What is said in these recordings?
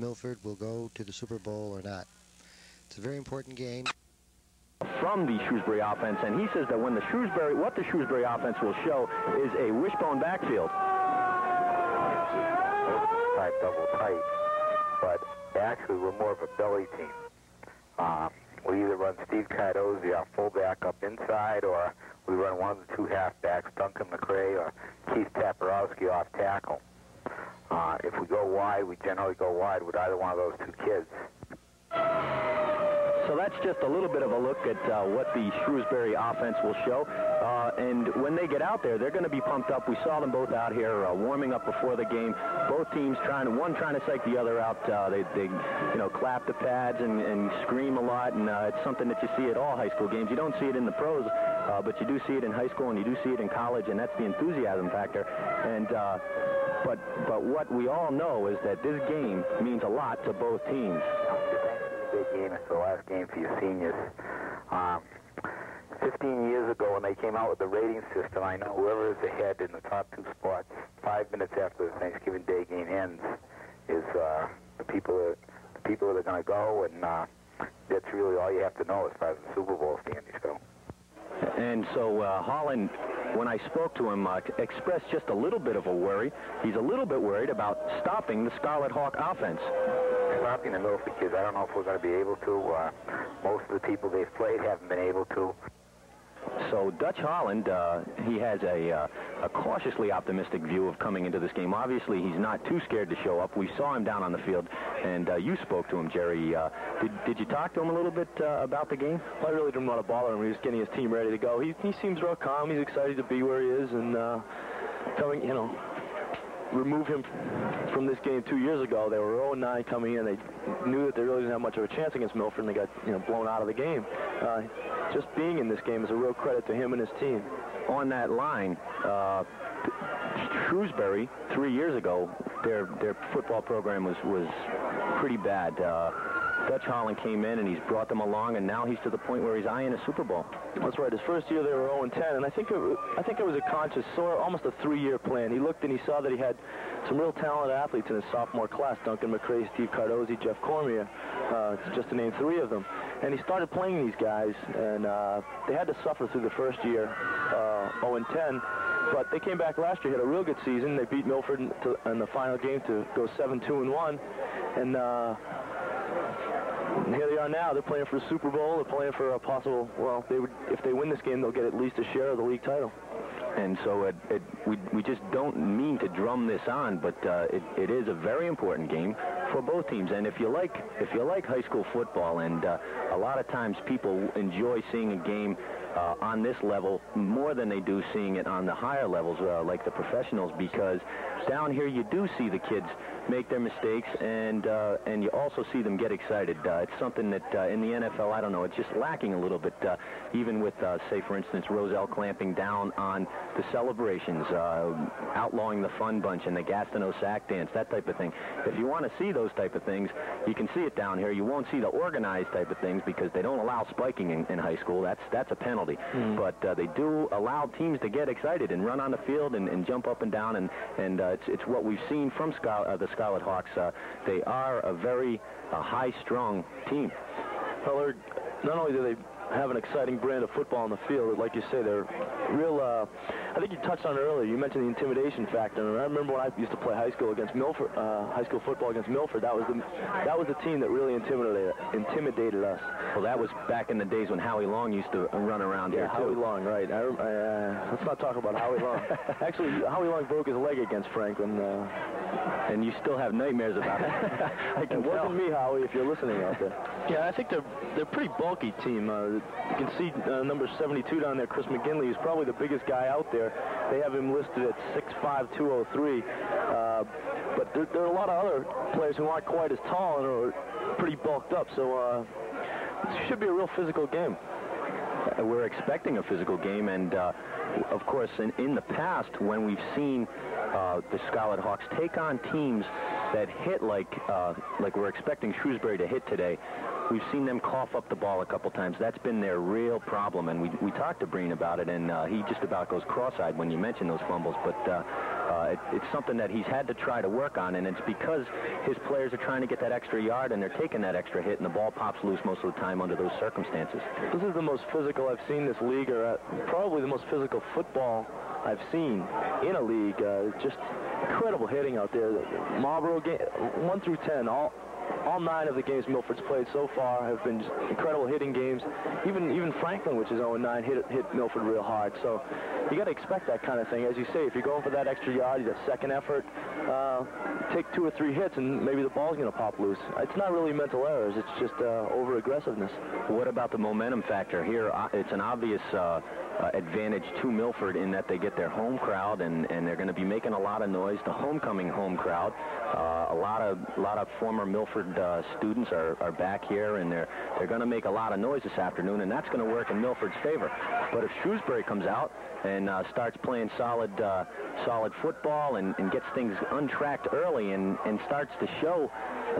Milford will go to the Super Bowl or not. It's a very important game. From the Shrewsbury offense, and he says that when the Shrewsbury, what the Shrewsbury offense will show is a wishbone backfield. Type double tight, but actually we're more of a belly team. Uh, we either run Steve Cardozi, our fullback, up inside, or we run one of the two halfbacks, Duncan McRae or Keith Taparowski off tackle. Uh, if we go wide, we generally go wide with either one of those two kids. So that's just a little bit of a look at uh, what the Shrewsbury offense will show. Uh, and when they get out there, they're going to be pumped up. We saw them both out here uh, warming up before the game. Both teams trying to, one trying to psych the other out. Uh, they, they, you know, clap the pads and, and scream a lot. And uh, it's something that you see at all high school games. You don't see it in the pros, uh, but you do see it in high school and you do see it in college. And that's the enthusiasm factor. And but but what we all know is that this game means a lot to both teams big game. It's the last game for your seniors. Um, 15 years ago when they came out with the rating system, I know whoever is ahead in the top two spots five minutes after the Thanksgiving Day game ends is uh, the people that the people that are going to go, and uh, that's really all you have to know as far as the Super Bowl standings go. And so uh, Holland, when I spoke to him, uh, expressed just a little bit of a worry. He's a little bit worried about stopping the Scarlet Hawk offense stopping the Milford kids. I don't know if we're going to be able to. Uh, most of the people they've played haven't been able to. So Dutch Holland, uh, he has a, uh, a cautiously optimistic view of coming into this game. Obviously, he's not too scared to show up. We saw him down on the field, and uh, you spoke to him, Jerry. Uh, did, did you talk to him a little bit uh, about the game? Well, I really didn't want to bother him. He was getting his team ready to go. He, he seems real calm. He's excited to be where he is, and uh, coming, you know, remove him from this game two years ago. They were 0-9 coming in. They knew that they really didn't have much of a chance against Milford, and they got you know blown out of the game. Uh, just being in this game is a real credit to him and his team. On that line, uh, Shrewsbury three years ago, their their football program was was pretty bad. Uh, Dutch Holland came in and he's brought them along, and now he's to the point where he's eyeing a Super Bowl. That's right. His first year they were 0-10, and I think it, I think it was a conscious, almost a three-year plan. He looked and he saw that he had some real talented athletes in his sophomore class: Duncan McRae, Steve Cardozi, Jeff Cormier, uh, just to name three of them. And he started playing these guys, and uh, they had to suffer through the first year, uh, 0-10. But they came back last year, had a real good season. They beat Milford in, to, in the final game to go 7-2 and 1, and. Uh, and here they are now. They're playing for a Super Bowl. They're playing for a possible, well, they would, if they win this game, they'll get at least a share of the league title. And so it, it, we, we just don't mean to drum this on, but uh, it, it is a very important game for both teams. And if you like, if you like high school football, and uh, a lot of times people enjoy seeing a game uh, on this level more than they do seeing it on the higher levels, uh, like the professionals, because down here you do see the kids make their mistakes, and uh, and you also see them get excited. Uh, it's something that uh, in the NFL, I don't know, it's just lacking a little bit. Uh, even with, uh, say, for instance, Rozelle clamping down on the celebrations, uh, outlawing the fun bunch and the Gastineau sack dance, that type of thing. If you want to see those type of things, you can see it down here. You won't see the organized type of things because they don't allow spiking in, in high school. That's that's a penalty. Mm. But uh, they do allow teams to get excited and run on the field and, and jump up and down, and and uh, it's it's what we've seen from uh, the Scarlet Hawks. Uh, they are a very uh, high-strung team. Well, not only do they have an exciting brand of football on the field. Like you say, they're real. Uh, I think you touched on it earlier. You mentioned the intimidation factor. And I remember when I used to play high school against Milford, uh, high school football against Milford. That was the that was the team that really intimidated intimidated us. Well, that was back in the days when Howie Long used to run around yeah, here too. Howie Long, right? I, uh, let's not talk about Howie Long. Actually, Howie Long broke his leg against Franklin. Uh, and you still have nightmares about it. I can it tell. wasn't me, Howie, if you're listening out there. Yeah, I think they're they're pretty bulky team. You can see uh, number 72 down there, Chris McGinley, is probably the biggest guy out there. They have him listed at 6'5", 203. Uh, but there, there, are a lot of other players who aren't quite as tall and are pretty bulked up. So uh, it should be a real physical game. Uh, we're expecting a physical game, and uh, of course, in, in the past, when we've seen uh, the Scarlet Hawks take on teams that hit like like we're expecting Shrewsbury to hit today, We've seen them cough up the ball a couple times. That's been their real problem, and we, we talked to Breen about it, and uh, he just about goes cross-eyed when you mention those fumbles. But uh, uh, it, it's something that he's had to try to work on, and it's because his players are trying to get that extra yard and they're taking that extra hit, and the ball pops loose most of the time under those circumstances. This is the most physical I've seen this league, or uh, probably the most physical football I've seen in a league. Uh, just incredible hitting out there. Marlboro game, 1 through 10, all all nine of the games Milford's played so far have been incredible hitting games. Even even Franklin, which is 0-9, hit hit Milford real hard. So you got to expect that kind of thing. As you say, if you're going for that extra yard, that second effort, uh, take two or three hits, and maybe the ball's going to pop loose. It's not really mental errors. It's just uh, over aggressiveness. What about the momentum factor here? Uh, it's an obvious. Uh, uh, advantage to Milford in that they get their home crowd and, and they're going to be making a lot of noise. The homecoming home crowd, uh, a lot of a lot of former Milford uh, students are, are back here and they're they're going to make a lot of noise this afternoon and that's going to work in Milford's favor. But if Shrewsbury comes out and uh, starts playing solid uh, solid football and, and gets things untracked early and, and starts to show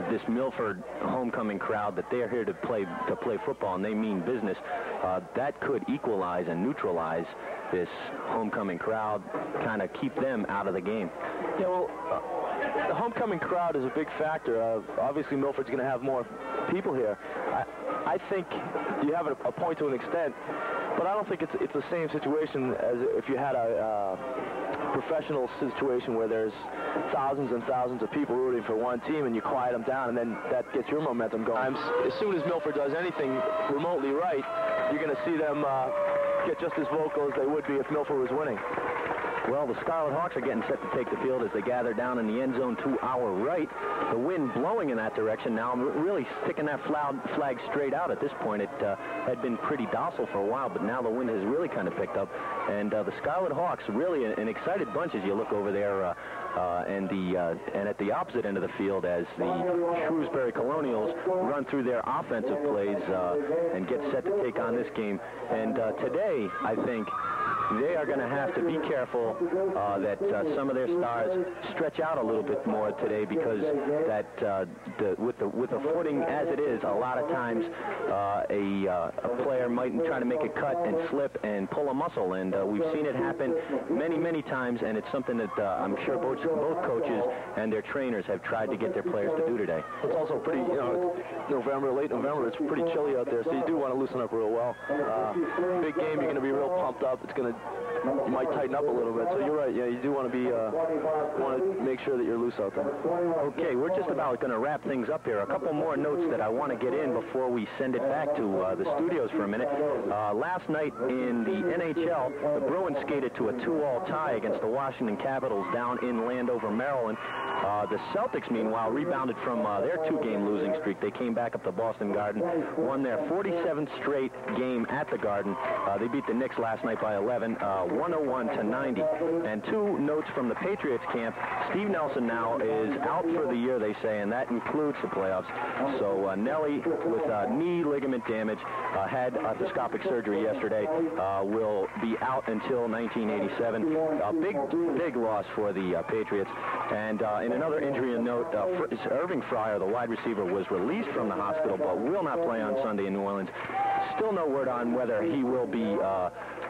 this Milford homecoming crowd that they're here to play to play football and they mean business, uh, that could equalize and neutralize this homecoming crowd, kind of keep them out of the game. Yeah, well, uh, the homecoming crowd is a big factor. Obviously, Milford's going to have more people here. I, I think you have a, a point to an extent, but I don't think it's it's the same situation as if you had a uh, professional situation where there's thousands and thousands of people rooting for one team and you quiet them down and then that gets your momentum going. As soon as Milford does anything remotely right, you're going to see them uh, get just as vocal as they would be if Milford was winning. Well, the Scarlet Hawks are getting set to take the field as they gather down in the end zone to our right. The wind blowing in that direction now, I'm really sticking that flag straight out at this point. It uh, had been pretty docile for a while, but now the wind has really kind of picked up. And uh, the Scarlet Hawks, really an, excited bunch as you look over there. Uh, uh, and the uh, and at the opposite end of the field as the Shrewsbury Colonials run through their offensive plays uh, and get set to take on this game. And uh, today, I think they are going to have to be careful uh, that uh, some of their stars stretch out a little bit more today because that uh, the, with the with the footing as it is, a lot of times uh, a, uh, a player might try to make a cut and slip and pull a muscle, and uh, we've seen it happen many many times, and it's something that I'm sure both both coaches and their trainers have tried to get their players to do today. It's also pretty, you know, November, late November. It's pretty chilly out there, so you do want to loosen up real well. big game, you're going to be real pumped up. It's going to you might tighten up a little bit. So you're right. Yeah, you do want to be uh, want to make sure that you're loose out there. Okay, we're just about going to wrap things up here. A couple more notes that I want to get in before we send it back to uh, the studios for a minute. Uh, last night in the NHL, the Bruins skated to a two-all tie against the Washington Capitals down in Landover, Maryland. Uh, the Celtics, meanwhile, rebounded from uh, their two-game losing streak. They came back up to Boston Garden, won their 47th straight game at the Garden. Uh, they beat the Knicks last night by 11, uh, 101 to 90. And two notes from the Patriots camp. Steve Nelson now is out for the year, they say, and that includes the playoffs. So uh, Nelly, with uh, knee ligament damage, had arthroscopic surgery yesterday, will be out until 1987. A big, big loss for the Patriots. And in another injury note, Irving Fryar, the wide receiver, was released from the hospital but will not play on Sunday in New Orleans. Still no word on whether he will be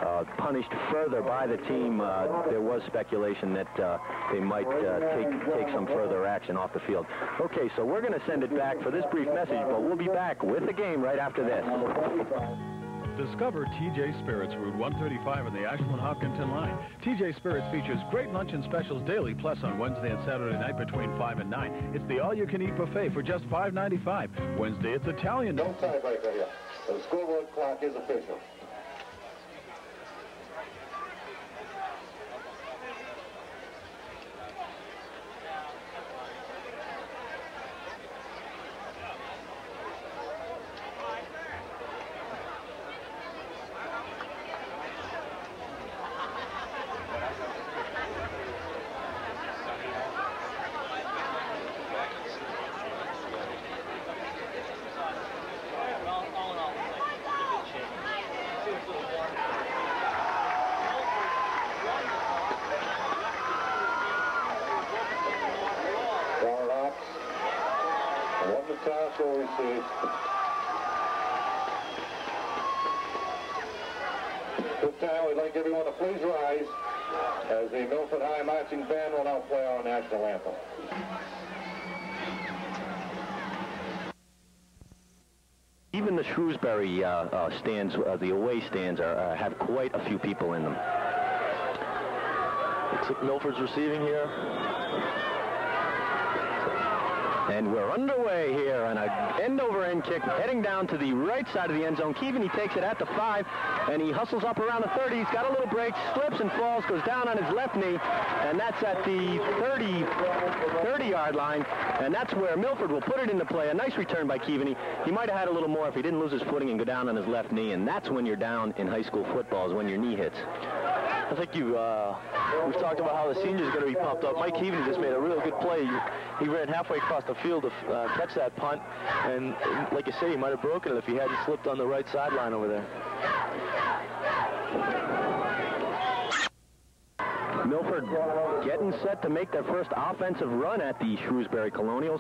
uh, punished further by the team. Uh, there was speculation that uh, they might uh, take take some further action off the field. Okay, so we're going to send it back for this brief message, but we'll be back with the game right after this. Discover TJ Spirits, Route 135 on the Ashland-Hopkinton line. TJ Spirits features great luncheon specials daily, plus on Wednesday and Saturday night between 5 and 9. It's the all-you-can-eat buffet for just $5.95. Wednesday, it's Italian. No tiebreaker here. The scoreboard clock is official. This time we'd like everyone please rise as the Milford High Marching Band will now play our national anthem. Even the Shrewsbury uh, uh, stands, uh, the away stands, are, uh, have quite a few people in them. Milford's receiving here. And we're underway here on a end-over-end kick, heading down to the right side of the end zone. Keaveney takes it at the five, and he hustles up around the 30. He's got a little break, slips and falls, goes down on his left knee, and that's at the 30, 30-yard line, and that's where Milford will put it into play. A nice return by Keaveney. He might have had a little more if he didn't lose his footing and go down on his left knee, and that's when you're down in high school football, is when your knee hits. I think you, uh, we've talked about how the seniors are going to be pumped up. Mike Keaveney just made a real good play. He ran halfway across the field to uh, catch that punt, and like you say, he might have broken it if he hadn't slipped on the right sideline over there. Milford getting set to make their first offensive run at the Shrewsbury Colonials.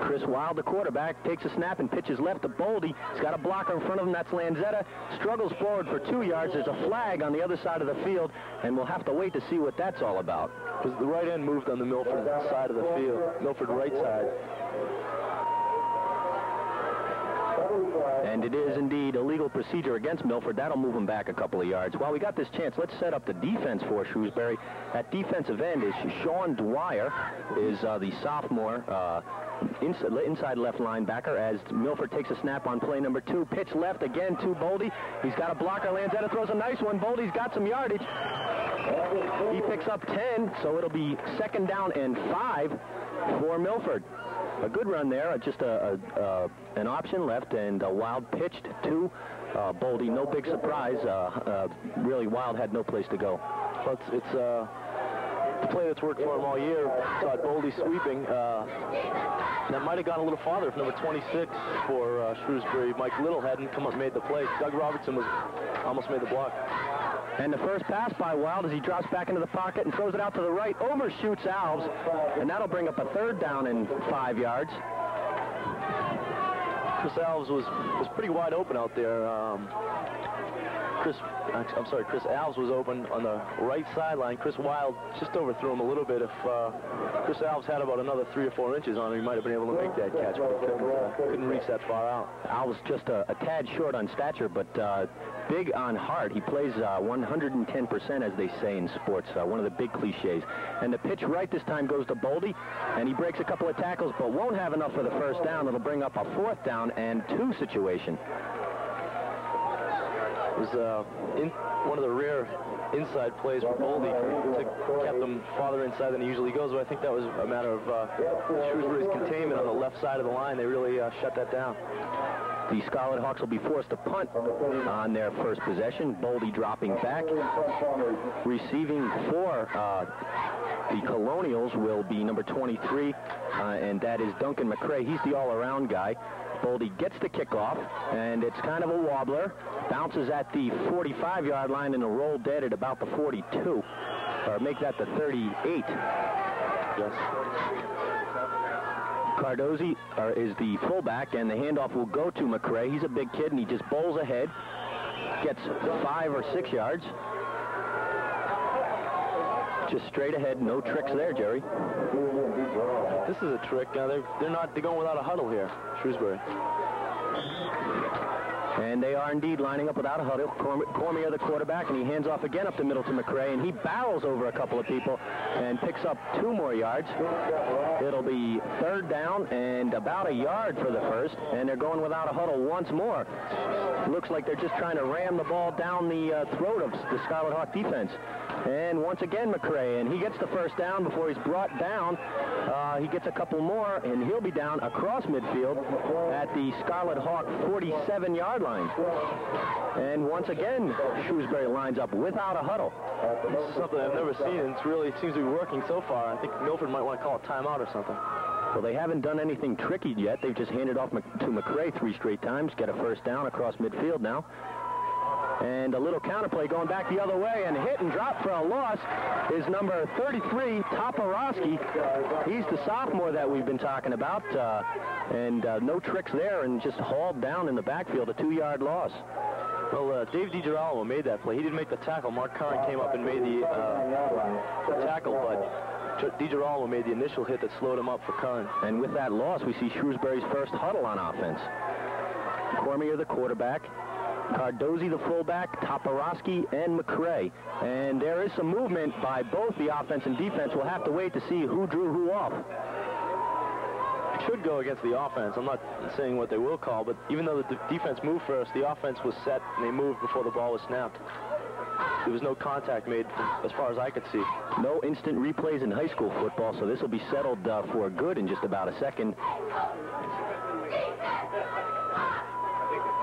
Chris Wild, the quarterback, takes a snap and pitches left to Boldy. He's got a blocker in front of him. That's Lanzetta. Struggles forward for two yards. There's a flag on the other side of the field, and we'll have to wait to see what that's all about. Because the right end moved on the Milford side of the field, Milford right side. And it is indeed a legal procedure against Milford. That'll move him back a couple of yards. While we got this chance, let's set up the defense for Shrewsbury. At defensive end is Sean Dwyer, is uh, the sophomore uh, inside, inside left linebacker as Milford takes a snap on play number two. Pitch left again to Boldy. He's got a blocker. Lanzetta throws a nice one. Boldy's got some yardage. He picks up 10, so it'll be second down and five for Milford. A good run there, uh, just a, a, a an option left, and uh, Wild pitched to uh, Boldy. No big surprise. Uh, uh, really, Wild had no place to go. Well, it's, it's uh, the play that's worked for him all year. Saw Boldy sweeping. Uh, that might have gone a little farther if number 26 for uh, Shrewsbury, Mike Little, hadn't come up and made the play. Doug Robertson was almost made the block. And the first pass by Wild as he drops back into the pocket and throws it out to the right, overshoots Alves, and that'll bring up a third down in five yards. Chris Alves was, was pretty wide open out there. Um, Chris, I'm sorry, Chris Alves was open on the right sideline. Chris Wild just overthrew him a little bit. If uh, Chris Alves had about another three or four inches on him, he might have been able to make that catch, but he couldn't, uh, couldn't reach that far out. Alves just a, a tad short on stature, but uh, big on heart. He plays 110%, as they say in sports, uh, one of the big cliches. And the pitch right this time goes to Boldy, and he breaks a couple of tackles, but won't have enough for the first down. It'll bring up a fourth down and two situation. Was uh, one of the rare inside plays for Boldy to kept him farther inside than he usually goes. But I think that was a matter of uh, Shrewsbury's containment on the left side of the line. They really uh, shut that down. The Scarlet Hawks will be forced to punt on their first possession. Boldy dropping back. Receiving for uh, the Colonials will be number 23, uh, and that is Duncan McCrae. He's the all-around guy. Boldy gets the kickoff, and it's kind of a wobbler. Bounces at the 45-yard line and a roll dead at about the 42, or make that the 38. Yes. Cardozi uh, is the fullback, and the handoff will go to McCrae. He's a big kid, and he just bowls ahead. Gets five or six yards. Just straight ahead, no tricks there, Jerry. This is a trick. Uh, they're, they're not, they're going without a huddle here, Shrewsbury. And they are indeed lining up without a huddle. Cormier, the quarterback, and he hands off again up the middle to McCrae, and he barrels over a couple of people and picks up two more yards. It'll be third down and about a yard for the first, and they're going without a huddle once more. Looks like they're just trying to ram the ball down the uh, throat of the Scarlet Hawk defense. And once again, McCrae, and he gets the first down before he's brought down. Uh, he gets a couple more, and he'll be down across midfield at the Scarlet Hawk 47-yard line. And once again, Shrewsbury lines up without a huddle. This is something I've never seen, and it's really, seems to be working so far. I think Milford might want to call a timeout or something. Well, they haven't done anything tricky yet. They've just handed off to McCrae three straight times, get a first down across midfield now. And a little counterplay going back the other way and hit and drop for a loss is number 33, Toporowski. He's the sophomore that we've been talking about. Uh, and uh, no tricks there and just hauled down in the backfield, a two-yard loss. Well, uh, Dave DiGirolamo made that play. He didn't make the tackle. Mark Curran came up and made the uh, tackle, but DiGirolamo made the initial hit that slowed him up for Curran. And with that loss, we see Shrewsbury's first huddle on offense. Cormier, the quarterback, Cardozi, the fullback, Toporowski, and McCray. And there is some movement by both the offense and defense. We'll have to wait to see who drew who off. It should go against the offense. I'm not saying what they will call, but even though the defense moved first, the offense was set and they moved before the ball was snapped. There was no contact made as far as I could see. No instant replays in high school football, so this will be settled uh, for good in just about a second.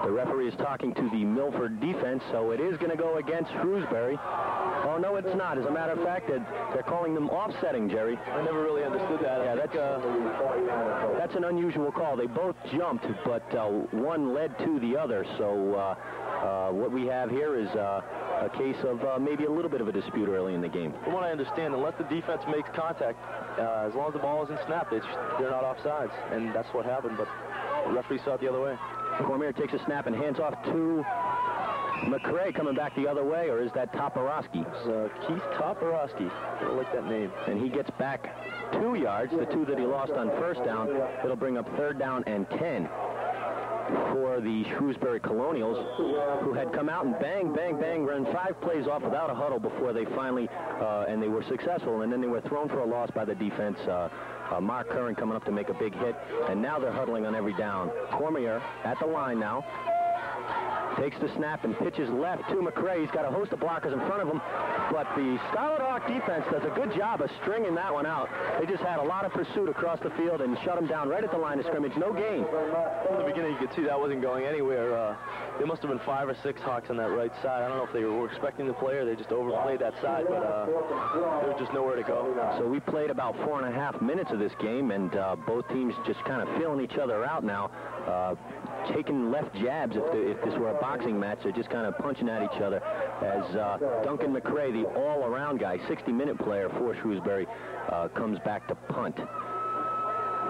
The referee is talking to the Milford defense, so it is going to go against Shrewsbury. Oh, no, it's not. As a matter of fact, they're calling them offsetting, Jerry. I never really understood that. Yeah, that's, uh, that's an unusual call. They both jumped, but uh, one led to the other. So uh, uh what we have here is uh, a case of uh, maybe a little bit of a dispute early in the game. From what I understand, unless the defense makes contact, as long as the ball isn't snapped, they're not offsides, and that's what happened. But the referee saw it the other way. Cormier takes a snap and hands off to McCray coming back the other way, or is that Toporowski? Uh, Keith Toporowski. I like that name. And he gets back two yards, the two that he lost on first down. It'll bring up third down and 10 for the Shrewsbury Colonials, who had come out and bang, bang, bang, run five plays off without a huddle before they finally, uh, and they were successful, and then they were thrown for a loss by the defense. Uh, uh, Mark Curran coming up to make a big hit, and now they're huddling on every down. Cormier at the line now. Takes the snap and pitches left to McCray. He's got a host of blockers in front of him, but the Scarlet Hawk defense does a good job of stringing that one out. They just had a lot of pursuit across the field and shut him down right at the line of scrimmage. No gain. From the beginning, you could see that wasn't going anywhere. Uh, there must have been five or six Hawks on that right side. I don't know if they were expecting the player. They just overplayed that side, but uh, there was just nowhere to go. So we played about four and a half minutes of this game, and uh, both teams just kind of feeling each other out now. Uh, taking left jabs if, the, if this were a boxing match. They're just kind of punching at each other as uh, Duncan McCray, the all-around guy, 60-minute player for Shrewsbury, uh, comes back to punt.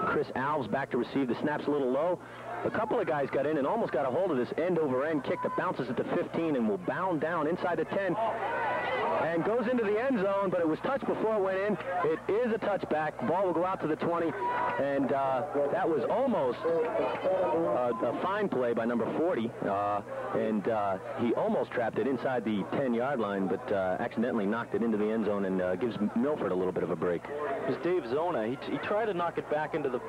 Chris Alves back to receive. The snap's a little low. A couple of guys got in and almost got a hold of this end-over-end kick that bounces at the 15 and will bound down inside the 10 and goes into the end zone, but it was touched before it went in. It is a touchback. Ball will go out to the 20, and uh, that was almost uh, a fine play by number 40, uh, and uh, he almost trapped it inside the 10-yard line, but uh, accidentally knocked it into the end zone and uh, gives Milford a little bit of a break. It was Dave Zona. He, he tried to knock it back into the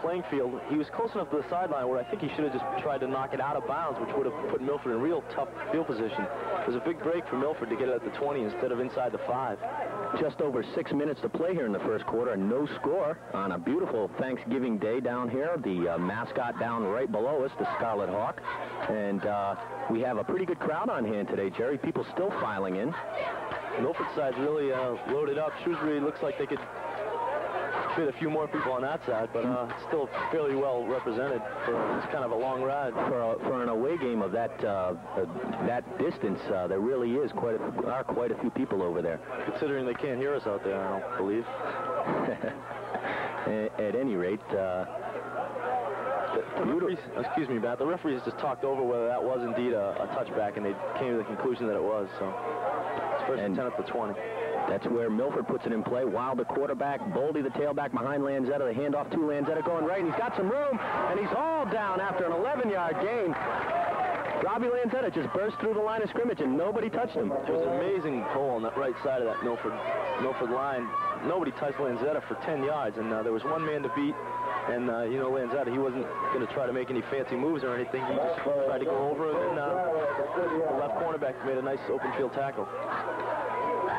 playing field. He was close enough to the sideline where I think he should have just tried to knock it out of bounds, which would have put Milford in real tough field position. It was a big break for Milford to get it at the 20 instead of inside the five. Just over six minutes to play here in the first quarter. No score on a beautiful Thanksgiving day down here. The uh, mascot down right below us, the Scarlet Hawk. And uh, we have a pretty good crowd on hand today, Jerry. People still filing in. Milford side's really uh, loaded up. Shrewsbury looks like they could fit a few more people on that side, but uh, still fairly well represented for it's kind of a long ride. For, a, for an away game of that uh, that distance, uh, there really is quite a, are quite a few people over there. Considering they can't hear us out there, I don't believe. at, at, any rate, uh, referees, excuse me, Matt. The referees just talked over whether that was indeed a, a touchback, and they came to the conclusion that it was. So it's first and, and 10 at the 20. That's where Milford puts it in play. While the quarterback, Boldy, the tailback behind Lanzetta. The handoff to Lanzetta going right, and he's got some room, and he's hauled down after an 11-yard gain. Robbie Lanzetta just burst through the line of scrimmage, and nobody touched him. There was an amazing hole on that right side of that Milford, Milford line. Nobody touched Lanzetta for 10 yards, and uh, there was one man to beat. And, uh, you know, Lanzetta, he wasn't going to try to make any fancy moves or anything. He just tried to go over, and uh, the left cornerback made a nice open field tackle.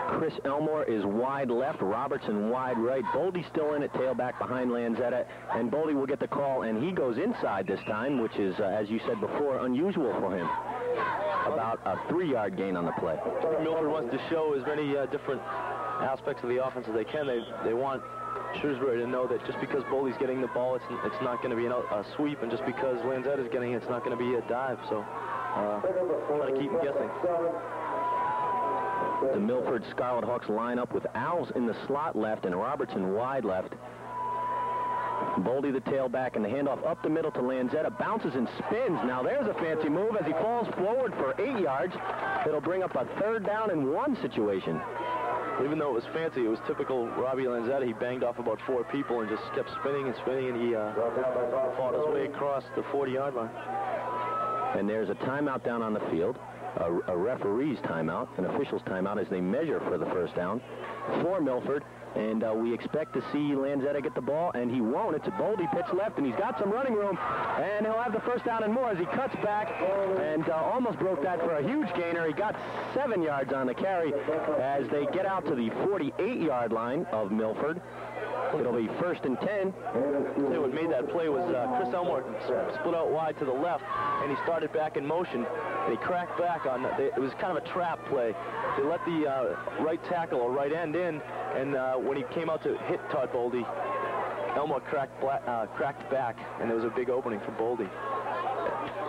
Chris Elmore is wide left, Robertson wide right. Boldy still in at tailback behind Lanzetta, and Boldy will get the call, and he goes inside this time, which is, uh, as you said before, unusual for him. About a three-yard gain on the play. Milford wants to show as many uh, different aspects of the offense as they can. They, they want Shrewsbury to know that just because Boldy's getting the ball, it's, it's not going to be a sweep, and just because Lanzetta's getting it, it's not going to be a dive. So uh, try to keep them guessing. The Milford Scarlet Hawks line up with Alves in the slot left and Robertson wide left. Boldy the tailback and the handoff up the middle to Lanzetta. Bounces and spins. Now there's a fancy move as he falls forward for eight yards. It'll bring up a third down and one situation. Even though it was fancy, it was typical Robbie Lanzetta. He banged off about four people and just kept spinning and spinning, and he uh, fought his way across the 40-yard line. And there's a timeout down on the field, a, a referee's timeout, an official's timeout as they measure for the first down for Milford. And uh, we expect to see Lanzetta get the ball, and he won't. It's a Boldy pitch left, and he's got some running room. And he'll have the first down and more as he cuts back and uh, almost broke that for a huge gainer. He got seven yards on the carry as they get out to the 48-yard line of Milford. It'll be first and 10. Say what made that play was uh, Chris Elmore split out wide to the left, and he started back in motion. And he cracked back on, they, it was kind of a trap play. They let the uh, right tackle or right end in, and uh, when he came out to hit Todd Boldy, Elmore cracked, uh, cracked back, and there was a big opening for Boldy.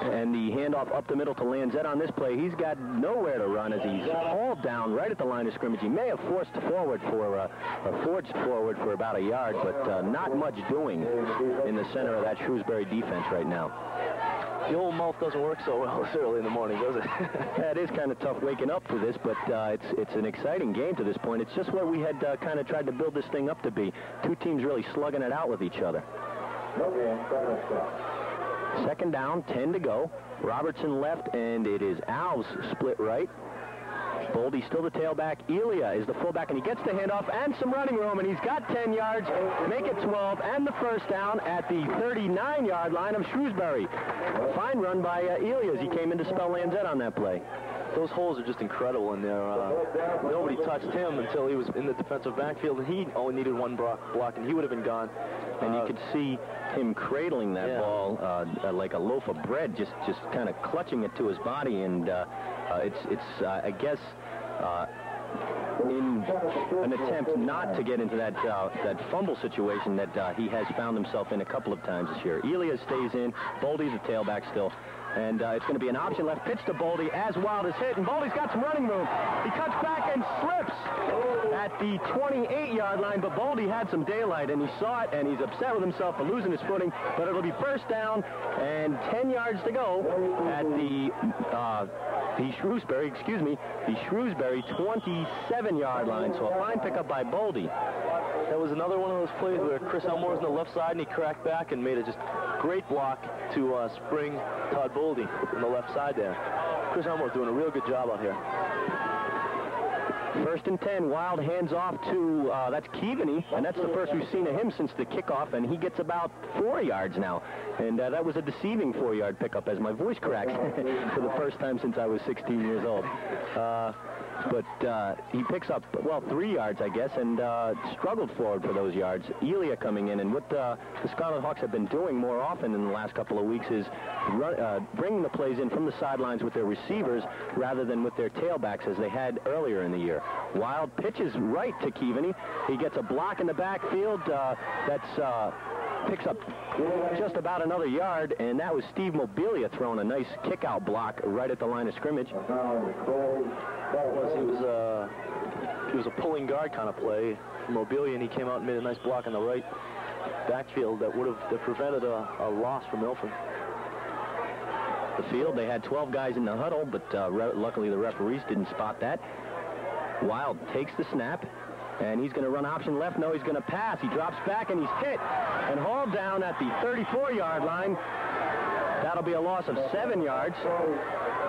And the handoff up the middle to Lanzetta on this play. He's got nowhere to run as he's hauled down right at the line of scrimmage. He may have forced forward for, uh, or forged forward for about a yard, but uh, not much doing in the center of that Shrewsbury defense right now. The old mouth doesn't work so well this early in the morning, does it? yeah, it is kind of tough waking up for this, but uh, it's it's an exciting game to this point. It's just what we had uh, kind of tried to build this thing up to be. Two teams really slugging it out with each other. Second down, 10 to go. Robertson left, and it is Alves split right. Boldy still the tailback. Elia is the fullback, and he gets the handoff and some running room, and he's got 10 yards, make it 12, and the first down at the 39-yard line of Shrewsbury. Fine run by uh, Elia as he came in to spell Lanzetta on that play those holes are just incredible in there. Uh, nobody touched him until he was in the defensive backfield, and he only needed one block, block and he would have been gone. And uh, you could see him cradling that yeah. ball uh, like a loaf of bread, just just kind of clutching it to his body, and uh, uh, it's it's uh, I guess in an attempt not to get into that uh, that fumble situation that uh, he has found himself in a couple of times this year. Elia stays in. Boldy, the tailback, still. And uh, it's going to be an option left pitch to Boldy as Wild is hit. And Boldy's got some running room. He cuts back and slips at the 28-yard line. But Boldy had some daylight, and he saw it, and he's upset with himself for losing his footing. But it'll be first down and 10 yards to go at the, uh, the Shrewsbury, excuse me, the Shrewsbury 27-yard line. So a fine pickup by Boldy. That was another one of those plays where Chris Elmore was on the left side, and he cracked back and made a just great block to uh, spring Todd Boldy on the left side there. Chris Elmore doing a real good job out here. First and 10, Wild hands off to, uh, that's Keaveney, and that's the first we've seen of him since the kickoff, and he gets about four yards now. And uh, that was a deceiving four-yard pickup as my voice cracks for the first time since I was 16 years old. Uh, but uh, he picks up, well, three yards, I guess, and uh, struggled forward for those yards. Elia coming in, and what uh, the Scarlet Hawks have been doing more often in the last couple of weeks is run, uh, bringing the plays in from the sidelines with their receivers rather than with their tailbacks as they had earlier in the year. Wild pitches right to Keaveney. He gets a block in the backfield. Uh, that's uh, picks up just about another yard, and that was Steve Mobilia throwing a nice kick-out block right at the line of scrimmage. Was, he was a he was a pulling guard kind of play, Mobilia, and he came out and made a nice block on the right backfield that would have that prevented a, a loss for Milford. The field, they had 12 guys in the huddle, but uh, luckily the referees didn't spot that. Wild takes the snap, and he's going to run option left. No, he's going to pass. He drops back, and he's hit and hauled down at the 34-yard line. That'll be a loss of seven yards.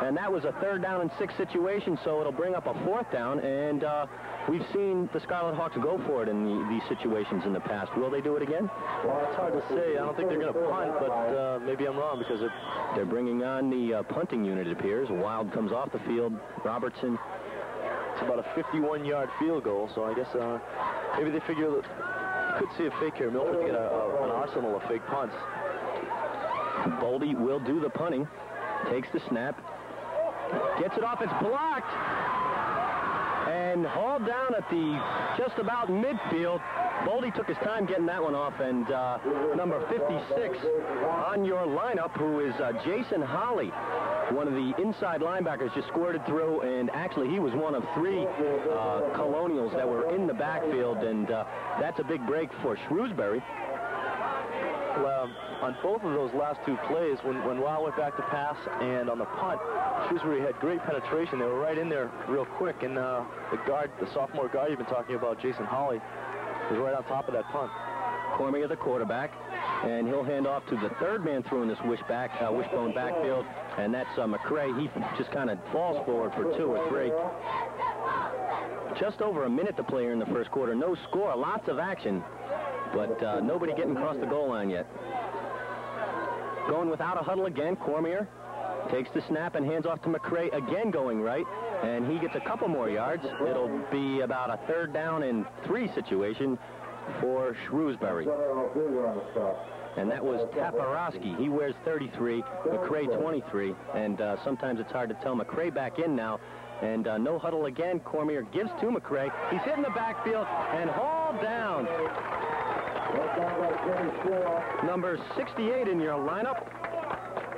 And that was a third down and six situation, so it'll bring up a fourth down. And uh, we've seen the Scarlet Hawks go for it in the, these situations in the past. Will they do it again? Well, it's hard to say. I don't think they're going to punt, but uh, maybe I'm wrong because they're bringing on the uh, punting unit, it appears. Wild comes off the field. Robertson it's about a 51-yard field goal, so I guess uh, maybe they figure that could see a fake here. Milford get a, a, an arsenal of fake punts. Boldy will do the punting. Takes the snap. Gets it off. It's blocked. And hauled down at the just about midfield. Boldy took his time getting that one off. And uh, number 56 on your lineup, who is uh, Jason Holly one of the inside linebackers just squirted through, and actually he was one of three uh, Colonials that were in the backfield, and uh, that's a big break for Shrewsbury. um, on both of those last two plays, when, when Wild went back to pass and on the punt, Shrewsbury had great penetration. They were right in there real quick, and uh, the guard, the sophomore guard you've been talking about, Jason Holly, was right on top of that punt. Cormier, the quarterback, and he'll hand off to the third man through in this wishback, uh, wishbone backfield, and that's uh, McCray. He just kind of falls forward for two or three. Just over a minute to play here in the first quarter. No score, lots of action, but uh, nobody getting across the goal line yet. Going without a huddle again, Cormier takes the snap and hands off to McCray, again going right, and he gets a couple more yards. It'll be about a third down and three situation for Shrewsbury. And that was Taparowski. He wears 33, McCray 23, and uh, sometimes it's hard to tell. McCray back in now, and uh, no huddle again. Cormier gives to McCray. He's hitting the backfield and hauled down. Number 68 in your lineup,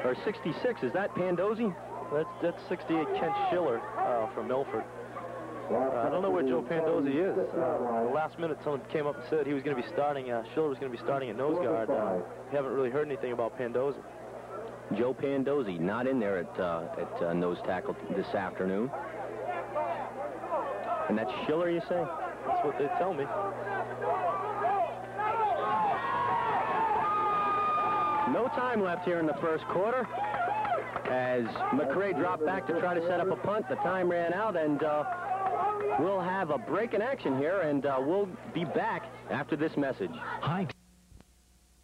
or 66, is that Pandozzi? That's, that's 68 Kent Schiller uh, from Milford. Uh, I don't know where Joe Pandozzi is. Uh, last minute, someone came up and said he was going to be starting, uh, Schiller was going to be starting at nose guard. Uh, haven't really heard anything about Pandozzi. Joe Pandozzi not in there at, uh, at uh, nose tackle this afternoon. And that's Schiller, you say? That's what they tell me. No time left here in the first quarter. As McCray dropped back to try to set up a punt, the time ran out, and uh, we'll have a break in action here, and uh, we'll be back after this message. Hi.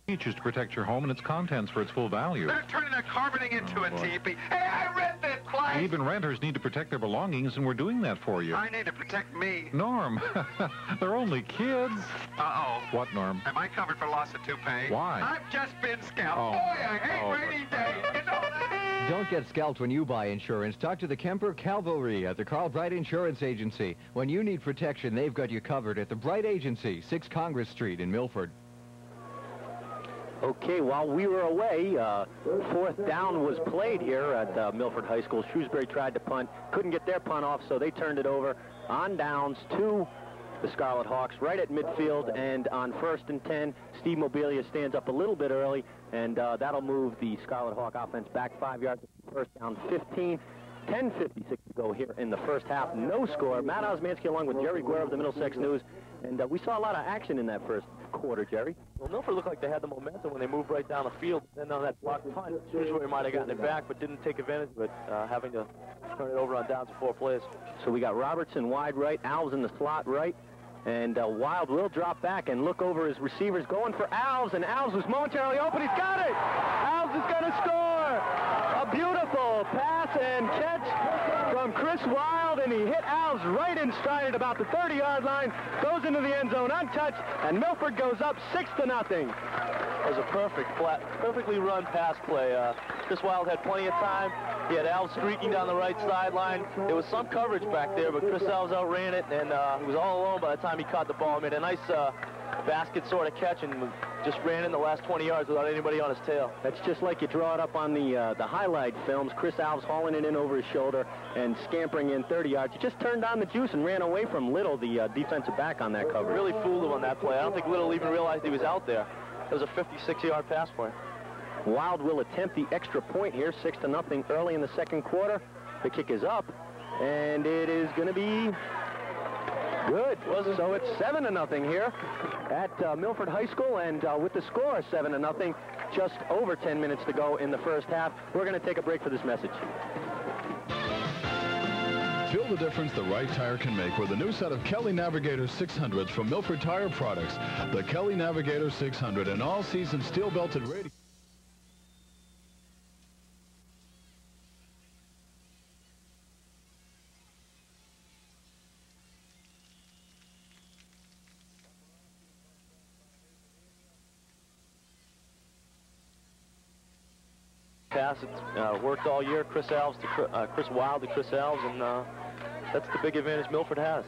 Features to protect your home and its contents for its full value. They're turning that carpeting into a teepee. Hey, I read this place. Even renters need to protect their belongings, and we're doing that for you. I need to protect me. Norm, they're only kids. Uh-oh. What, Norm? Am I covered for loss of toupee? Why? I've just been scalped. Oh. Boy, I hate Oh, rainy days. You know? Don't get scalped when you buy insurance. Talk to the Kemper Cavalry at the Carl Bright Insurance Agency. When you need protection, they've got you covered at the Bright Agency, 6 Congress Street in Milford. Okay, while we were away, uh, fourth down was played here at uh, Milford High School. Shrewsbury tried to punt, couldn't get their punt off, so they turned it over on downs to the Scarlet Hawks right at midfield, and on first and 10, Steve Mobilia stands up a little bit early, and uh, that'll move the Scarlet Hawk offense back five yards, first down 15. 10.56 to go here in the first half. No score. Matt Osmanski along with Jerry Guerra of the Middlesex News. And uh, we saw a lot of action in that first quarter, Jerry. Well, Milford looked like they had the momentum when they moved right down the field. Then on that blocked punt, Shrewsbury might have gotten it back, but didn't take advantage of it, uh, having to turn it over on downs four plays. So we got Robertson wide right, Alves in the slot right, and uh, Wild will drop back and look over his receivers going for Alves, and Alves was momentarily open. He's got it! Alves is going to score! A beautiful pass and catch from Chris Wild, and he hit Alves right in stride at about the 30-yard line, goes into the end zone untouched, and Milford goes up 6 to nothing. It was a perfect, flat, perfectly run pass play. Uh, Chris Wild had plenty of time. He had Alves streaking down the right sideline. There was some coverage back there, but Chris Alves outran it, and uh, he was all alone by the time he caught the ball. Made a nice uh, basket sort of catch and just ran in the last 20 yards without anybody on his tail. That's just like you draw it up on the uh, the highlight films. Chris Alves hauling it in over his shoulder and scampering in 30 yards. He just turned on the juice and ran away from Little, the uh, defensive back on that cover. Really fooled him on that play. I don't think Little even realized he was out there. It was a 56-yard pass play. Wild will attempt the extra point here, six to nothing early in the second quarter. The kick is up, and it is going to be good. So it's seven to nothing here at uh, Milford High School, and uh, with the score seven to nothing, just over 10 minutes to go in the first half. We're going to take a break for this message. Feel the difference the right tire can make with a new set of Kelly Navigator 600s from Milford Tire Products. The Kelly Navigator 600 an all-season steel-belted radiator. Pass, it uh, worked all year. Chris Alves to Chris, uh, Chris Wild to Chris Alves, and uh, that's the big advantage Milford has.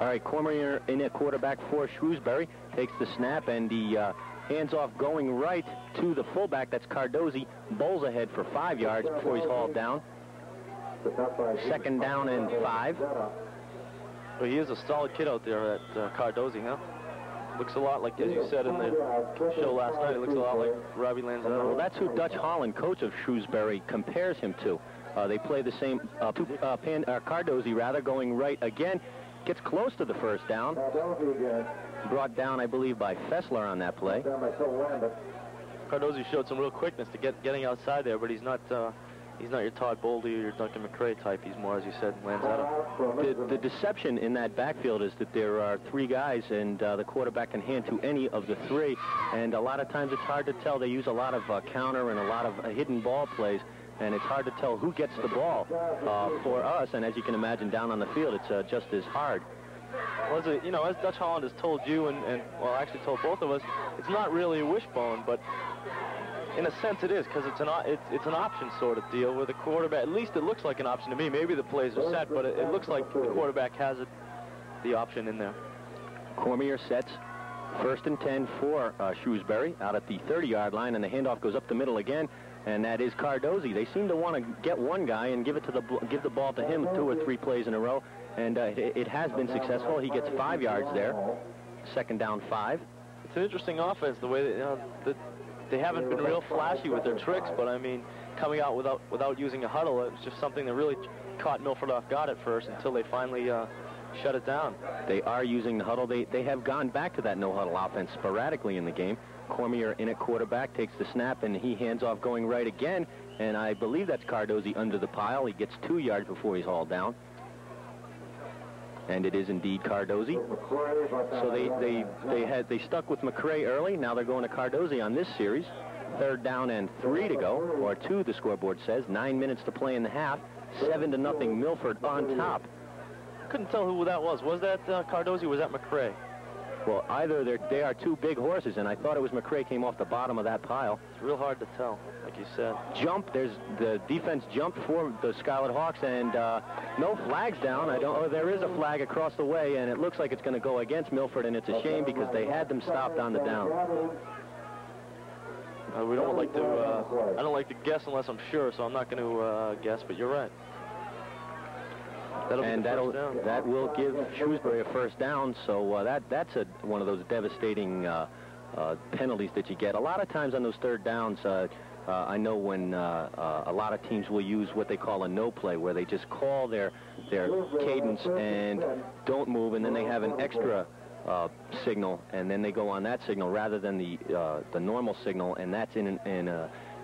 All right, Cormier in at quarterback for Shrewsbury takes the snap and he uh, hands off going right to the fullback. That's Cardozi. Bowls ahead for five yards before he's hauled down. Second down and five. Well, he is a solid kid out there at uh, Cardozi, huh? Looks a lot like, as you said in the show last night, it looks a lot like Robbie Lanzetta. Well, that's who Dutch Holland, coach of Shrewsbury, compares him to. Uh, they play the same, uh, two, uh, Pan, uh, Cardozi rather, going right again. Gets close to the first down. Brought down, I believe, by Fessler on that play. Cardozi showed some real quickness to get getting outside there, but he's not uh, he's not your Todd Boldy or your Duncan McRae type. He's more, as you said, Lanzetta. The, the deception in that backfield is that there are three guys, and uh, the quarterback can hand to any of the three. And a lot of times it's hard to tell. They use a lot of uh, counter and a lot of uh, hidden ball plays, and it's hard to tell who gets the ball uh, for us. And as you can imagine, down on the field, it's uh, just as hard. Well, as a, you know, as Dutch Holland has told you, and, and well, actually told both of us, it's not really a wishbone, but in a sense it is because it's an it's, it's an option sort of deal where the quarterback, at least it looks like an option to me. Maybe the plays are set, but it, it looks like the quarterback has it, the option in there. Cormier sets first and 10 for uh, Shrewsbury out at the 30-yard line, and the handoff goes up the middle again, and that is Cardozi. They seem to want to get one guy and give it to the give the ball to him two or three plays in a row, and uh, it, it has been successful. He gets five yards there, second down five. It's an interesting offense the way that, you know, the, they haven't been real flashy with their tricks, but I mean, coming out without without using a huddle, it was just something that really caught Milford off guard at first until they finally uh, shut it down. They are using the huddle. They they have gone back to that no huddle offense sporadically in the game. Cormier in at quarterback takes the snap and he hands off going right again. And I believe that's Cardozi under the pile. He gets two yards before he's hauled down. And it is indeed Cardozi. So they, they, they, had, they stuck with McRae early. Now they're going to Cardozi on this series. Third down and three to go, or two, the scoreboard says. Nine minutes to play in the half. Seven to nothing, Milford on top. Couldn't tell who that was. Was that uh, Cardozi was that McRae? Well, either they're, they are two big horses, and I thought it was McRae came off the bottom of that pile. It's real hard to tell, like you said. Jump, there's the defense jumped for the Scarlet Hawks, and uh, no flags down. I don't. Oh, there is a flag across the way, and it looks like it's going to go against Milford, and it's a shame because they had them stopped on the down. Uh, we don't like to. Uh, I don't like to guess unless I'm sure, so I'm not going to uh, guess. But you're right. That'll and that'll that will give Shrewsbury a first down. So uh, that that's a one of those devastating uh, uh, penalties that you get. A lot of times on those third downs, uh, uh, I know when uh, a lot of teams will use what they call a no play, where they just call their their cadence and don't move, and then they have an extra. signal, and then they go on that signal rather than the the normal signal, and that's in in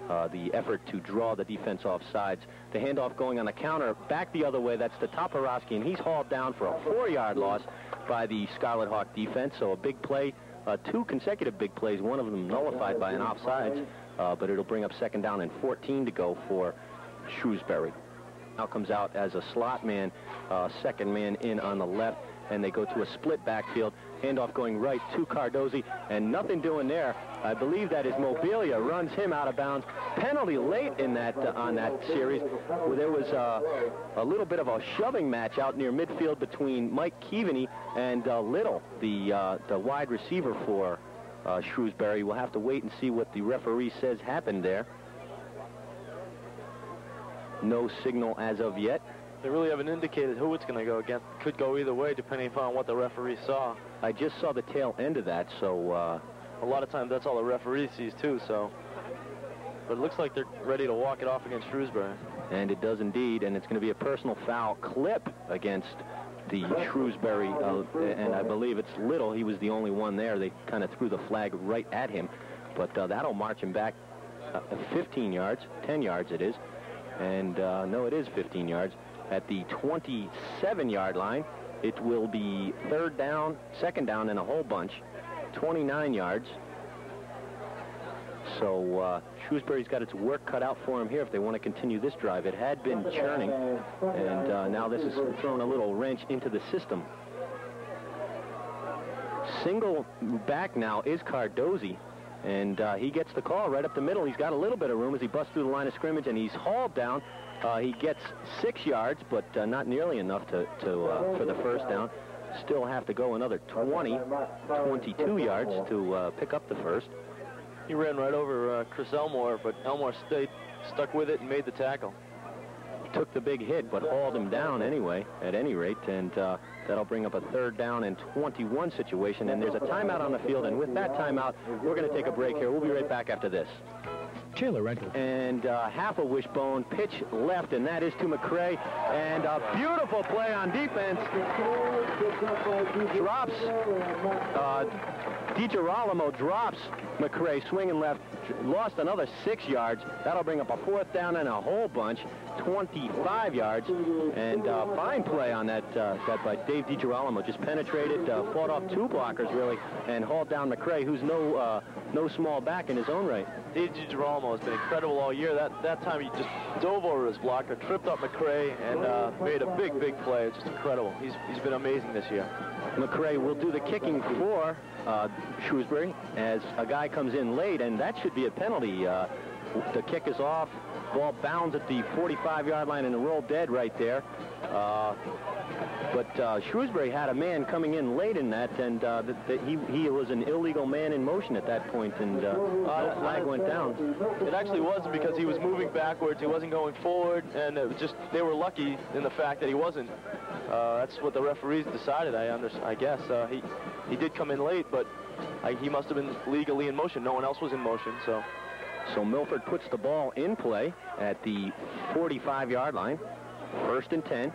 uh, the effort to draw the defense off sides. The handoff going on the counter back the other way. That's to Toporowski, and he's hauled down for a four-yard loss by the Scarlet Hawk defense. So a big play, uh, two consecutive big plays, one of them nullified by an offsides, uh, but it'll bring up second down and 14 to go for Shrewsbury. Now comes out as a slot man, uh, second man in on the left, and they go to a split backfield. Handoff going right to Cardozi, and nothing doing there. I believe that is Mobilia runs him out of bounds. Penalty late in that uh, on that series. There was uh, a little bit of a shoving match out near midfield between Mike Keaveney and uh, Little, the uh, the wide receiver for uh, Shrewsbury. We'll have to wait and see what the referee says happened there. No signal as of yet. They really haven't indicated who it's going to go against. Could go either way depending upon what the referee saw. I just saw the tail end of that, so uh, a lot of times that's all the referee sees too. So, but it looks like they're ready to walk it off against Shrewsbury. And it does indeed, and it's going to be a personal foul clip against the Shrewsbury, uh, and I believe it's Little. He was the only one there. They kind of threw the flag right at him, but uh, that'll march him back uh, 15 yards, 10 yards it is, and uh, no, it is 15 yards at the 27-yard line. It will be third down, second down, and a whole bunch. 29 yards. So uh, Shrewsbury's got its work cut out for him here if they want to continue this drive. It had been churning, and uh, now this is throwing a little wrench into the system. Single back now is Cardozi, and uh, he gets the call right up the middle. He's got a little bit of room as he busts through the line of scrimmage, and he's hauled down uh, he gets six yards, but uh, not nearly enough to, to uh, for the first down. Still have to go another 20, 22 yards to uh, pick up the first. He ran right over uh, Chris Elmore, but Elmore stayed stuck with it and made the tackle. took the big hit, but hauled him down anyway, at any rate, and uh, that'll bring up a third down and 21 situation, and there's a timeout on the field, and with that timeout, we're going to take a break here. We'll be right back after this. Taylor Rental. And uh, half a wishbone, pitch left, and that is to McCray. And a beautiful play on defense. Drops. Uh, DiGirolamo drops McCray, swinging left, lost another six yards. That'll bring up a fourth down and a whole bunch, 25 yards. And uh, fine play on that uh, that by Dave DiGirolamo. Just penetrated, uh, fought off two blockers, really, and hauled down McCray, who's no uh, no small back in his own right. Dave DiGirolamo has been incredible all year. That that time he just dove over his blocker, tripped up McCray, and uh, made a big, big play. It's just incredible. He's he's been amazing this year. McCray will do the kicking for uh, Shrewsbury as a guy comes in late, and that should be a penalty. Uh, the kick is off. Ball bounds at the 45-yard line and the roll dead right there. Uh, but uh, Shrewsbury had a man coming in late in that, and uh, the, the, he, he was an illegal man in motion at that point, and uh, no flag went down. It actually wasn't because he was moving backwards. He wasn't going forward, and it was just they were lucky in the fact that he wasn't. Uh, that's what the referees decided. I under, I guess uh, he he did come in late, but I, he must have been legally in motion. No one else was in motion, so. So Milford puts the ball in play at the 45-yard line. First and 10.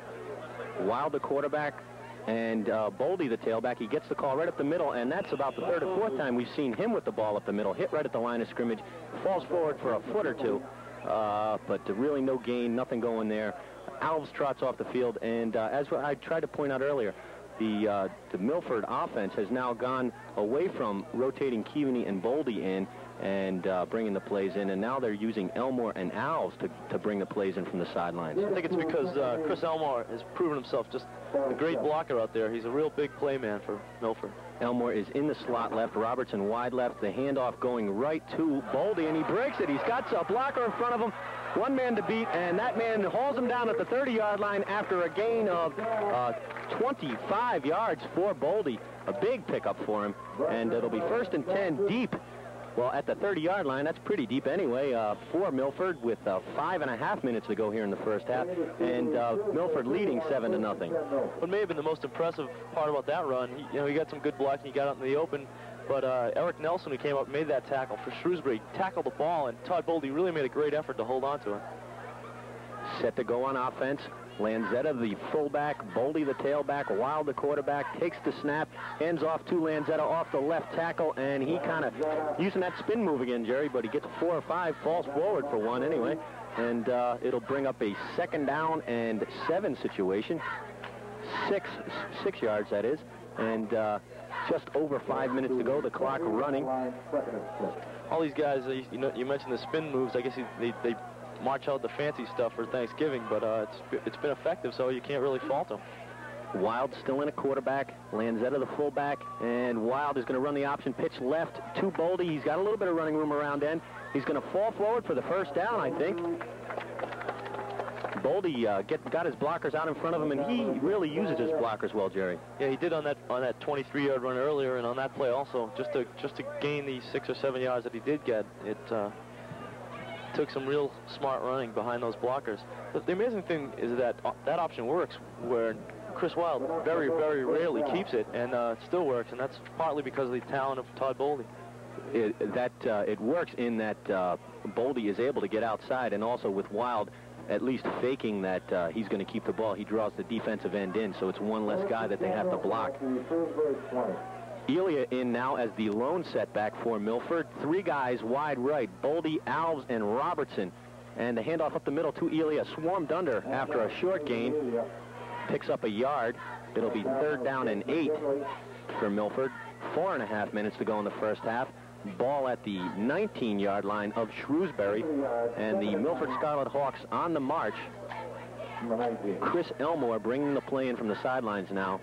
Wild the quarterback and uh, Boldy the tailback. He gets the call right up the middle, and that's about the third or fourth time we've seen him with the ball up the middle. Hit right at the line of scrimmage. Falls forward for a foot or two, uh, but really no gain, nothing going there. Alves trots off the field, and uh, as I tried to point out earlier, the, uh, the Milford offense has now gone away from rotating Keaveney and Boldy in and uh, bringing the plays in, and now they're using Elmore and Alves to, to bring the plays in from the sidelines. I think it's because uh, Chris Elmore has proven himself just a great blocker out there. He's a real big play man for Milford. Elmore is in the slot left, Robertson wide left, the handoff going right to Boldy, and he breaks it. He's got a blocker in front of him, one man to beat, and that man hauls him down at the 30-yard line after a gain of uh, 25 yards for Boldy. A big pickup for him, and it'll be first and 10 deep well, at the 30-yard line, that's pretty deep anyway uh, for Milford with uh, five and a half minutes to go here in the first half, and uh, Milford leading seven to nothing. What may have been the most impressive part about that run, you know, he got some good blocking, he got out in the open, but uh, Eric Nelson, who came up made that tackle for Shrewsbury, tackled the ball, and Todd Boldy really made a great effort to hold on to it. Set to go on offense. Lanzetta, the fullback, Boldy, the tailback, Wild, the quarterback, takes the snap, hands off to Lanzetta off the left tackle, and he kind of using that spin move again, Jerry, but he gets four or five, falls forward for one anyway, and uh, it'll bring up a second down and seven situation, six six yards that is, and uh, just over five minutes to go, the clock running. All these guys, uh, you know, you mentioned the spin moves. I guess they, they march out the fancy stuff for Thanksgiving, but uh, it's it's been effective, so you can't really fault them. Wild still in a quarterback, Lanzetta the fullback, and Wild is going to run the option pitch left to Boldy. He's got a little bit of running room around end. He's going to fall forward for the first down, I think. Boldy uh, get, got his blockers out in front of him, and he really uses his blockers well, Jerry. Yeah, he did on that on that 23-yard run earlier, and on that play also, just to just to gain the six or seven yards that he did get. It uh, took some real smart running behind those blockers. But the amazing thing is that uh, that option works where Chris Wild very, very rarely keeps it, and uh, still works, and that's partly because of the talent of Todd Boldy. It, that uh, it works in that uh, Boldy is able to get outside, and also with Wild at least faking that uh, he's going to keep the ball. He draws the defensive end in, so it's one less guy that they have to block. Elia in now as the lone setback for Milford. Three guys wide right, Boldy, Alves, and Robertson. And the handoff up the middle to Elia, swarmed under after a short gain. Picks up a yard. It'll be third down and eight for Milford. Four and a half minutes to go in the first half. Ball at the 19-yard line of Shrewsbury. And the Milford Scarlet Hawks on the march. Chris Elmore bringing the play in from the sidelines now.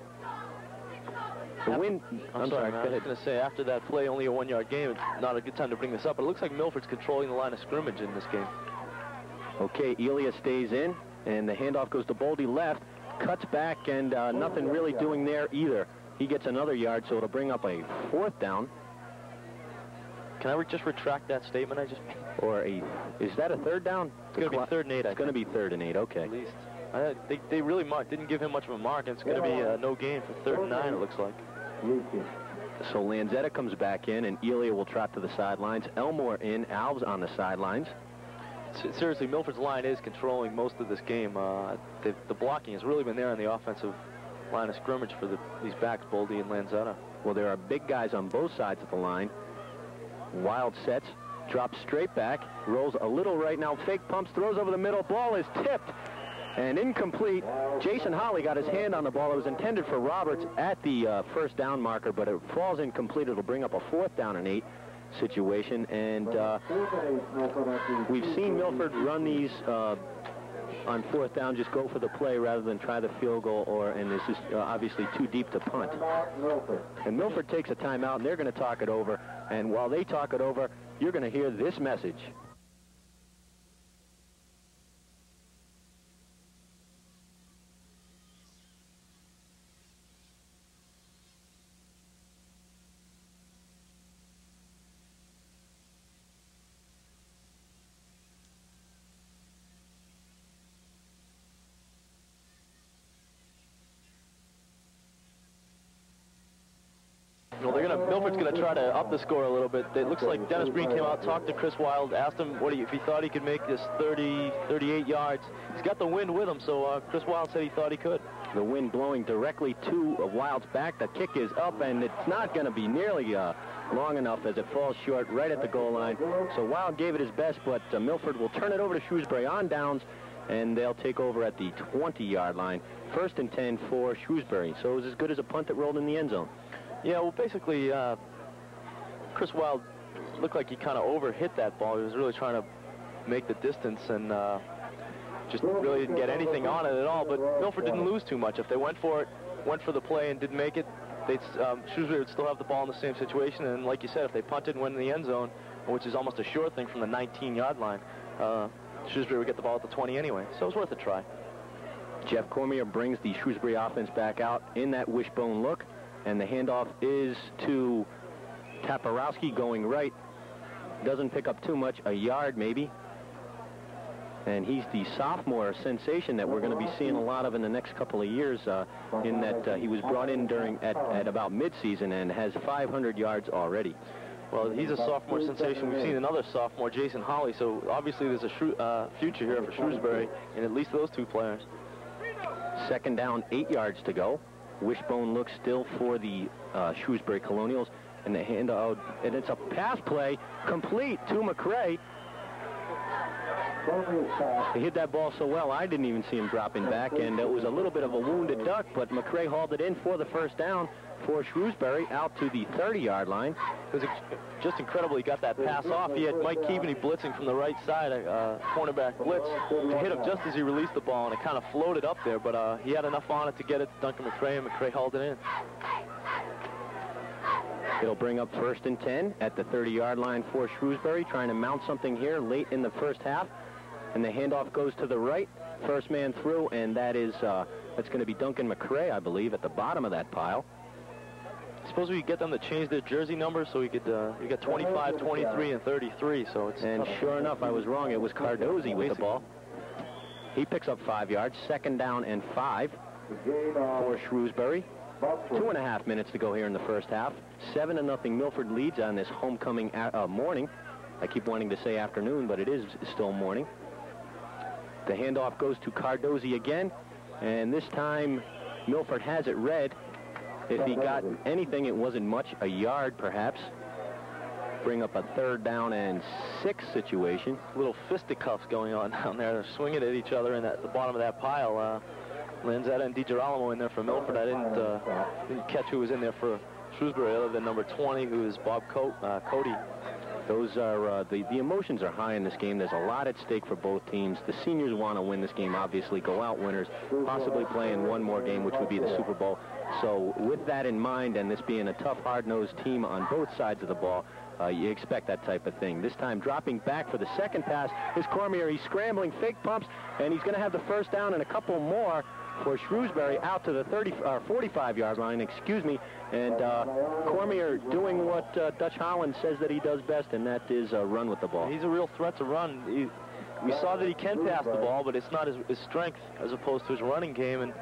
The wind. I'm, I'm sorry, sorry. I was going to say, after that play, only a one-yard game, it's not a good time to bring this up, but it looks like Milford's controlling the line of scrimmage in this game. Okay, Elia stays in, and the handoff goes to Boldy left, cuts back, and uh, nothing really doing there either. He gets another yard, so it'll bring up a fourth down. Can I re just retract that statement I just made? Or a, is that a third down? It's going to be third and eight. It's going to be third and eight, okay. At least. I, they, they really marked, didn't give him much of a mark, and it's going to be uh, no gain for third and nine, it looks like. So Lanzetta comes back in, and Elia will trot to the sidelines. Elmore in, Alves on the sidelines. Seriously, Milford's line is controlling most of this game. Uh, the, the, blocking has really been there on the offensive line of scrimmage for the, these backs, Boldy and Lanzetta. Well, there are big guys on both sides of the line. Wild sets, drops straight back, rolls a little right now, fake pumps, throws over the middle, ball is tipped and incomplete. Jason Holly got his hand on the ball. It was intended for Roberts at the uh, first down marker, but it falls incomplete. It'll bring up a fourth down and eight situation, and uh, we've seen Milford run these uh, on fourth down, just go for the play rather than try the field goal, or and this is uh, obviously too deep to punt. And Milford takes a timeout, and they're going to talk it over. And while they talk it over, you're going to hear this message. Try to up the score a little bit. It looks like Dennis Breen came out, talked to Chris Wild, asked him what he, if he thought he could make this 30, 38 yards. He's got the wind with him, so uh, Chris Wild said he thought he could. The wind blowing directly to Wild's back. The kick is up, and it's not going to be nearly uh, long enough as it falls short right at the goal line. So Wild gave it his best, but uh, Milford will turn it over to Shrewsbury on downs, and they'll take over at the 20-yard line. First and 10 for Shrewsbury. So it was as good as a punt that rolled in the end zone. Yeah, well, basically, uh, Chris Wild looked like he kind of overhit that ball. He was really trying to make the distance and uh, just really didn't get anything on it at all. But Milford didn't lose too much. If they went for it, went for the play and didn't make it, they'd, um, Shrewsbury would still have the ball in the same situation. And like you said, if they punted and went in the end zone, which is almost a sure thing from the 19-yard line, uh, Shrewsbury would get the ball at the 20 anyway. So it was worth a try. Jeff Cormier brings the Shrewsbury offense back out in that wishbone look. And the handoff is to Toporowski going right. Doesn't pick up too much, a yard maybe. And he's the sophomore sensation that we're going to be seeing a lot of in the next couple of years uh, in that uh, he was brought in during at, at about midseason and has 500 yards already. Well, he's a sophomore sensation. We've seen another sophomore, Jason Holly, so obviously there's a uh, future here for Shrewsbury and at least those two players. Second down, eight yards to go. Wishbone looks still for the uh, Shrewsbury Colonials. And the hand out, and it's a pass play complete to McCray. He hit that ball so well, I didn't even see him dropping back, and it was a little bit of a wounded duck, but McCray hauled it in for the first down for Shrewsbury out to the 30-yard line. It was just incredible. He got that pass off. He had Mike Keaveney blitzing from the right side, uh, cornerback blitz, to hit him just as he released the ball, and it kind of floated up there, but uh, he had enough on it to get it to Duncan McCray, and McCray hauled it in. It'll bring up first and 10 at the 30-yard line for Shrewsbury, trying to mount something here late in the first half. And the handoff goes to the right. First man through, and that is uh, that's going to be Duncan McCray, I believe, at the bottom of that pile. Suppose we could get them to change their jersey numbers so we could uh, we got 25, 23, and 33. So it's and sure enough, I was wrong. It was Cardozi with the ball. He picks up five yards, second down and five for Shrewsbury. Two and a half minutes to go here in the first half. Seven to nothing Milford leads on this homecoming uh, morning. I keep wanting to say afternoon, but it is still morning. The handoff goes to Cardozi again, and this time Milford has it red. If he got anything, it wasn't much, a yard perhaps. Bring up a third down and six situation. Little fisticuffs going on down there. They're swinging at each other in at the bottom of that pile. Uh, Lanzetta and DiGirolamo in there for Milford. I didn't, uh, didn't catch who was in there for Shrewsbury other than number 20, who is Bob Co uh, Cody. Those are, uh, the, the emotions are high in this game. There's a lot at stake for both teams. The seniors want to win this game, obviously, go out winners, possibly play in one more game, which would be the Super Bowl. So with that in mind, and this being a tough, hard-nosed team on both sides of the ball, uh, you expect that type of thing. This time dropping back for the second pass is Cormier. He's scrambling, fake pumps, and he's going to have the first down and a couple more for Shrewsbury out to the 30 or 45-yard line, excuse me, and uh, Cormier doing what uh, Dutch Holland says that he does best, and that is uh, run with the ball. He's a real threat to run. He, we saw that he can pass the ball, but it's not his, his strength as opposed to his running game. And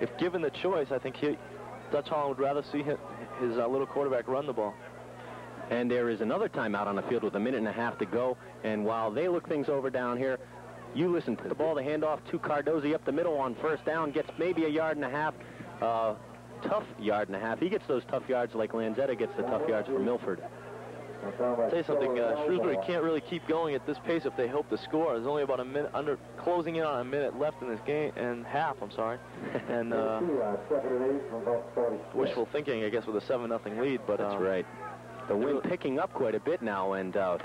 if given the choice, I think he, Dutch Holland would rather see his, his uh, little quarterback run the ball. And there is another timeout on the field with a minute and a half to go. And while they look things over down here, you listen to the ball, the handoff to Cardozi up the middle on first down, gets maybe a yard and a half, uh, tough yard and a half. He gets those tough yards like Lanzetta gets the tough yards for Milford. I'll tell you something, uh, Shrewsbury can't really keep going at this pace if they hope to score. There's only about a minute, under, closing in on a minute left in this game, and half, I'm sorry. and uh, wishful thinking, I guess, with a 7 nothing lead. But That's uh, right. The wind picking up quite a bit now, and uh,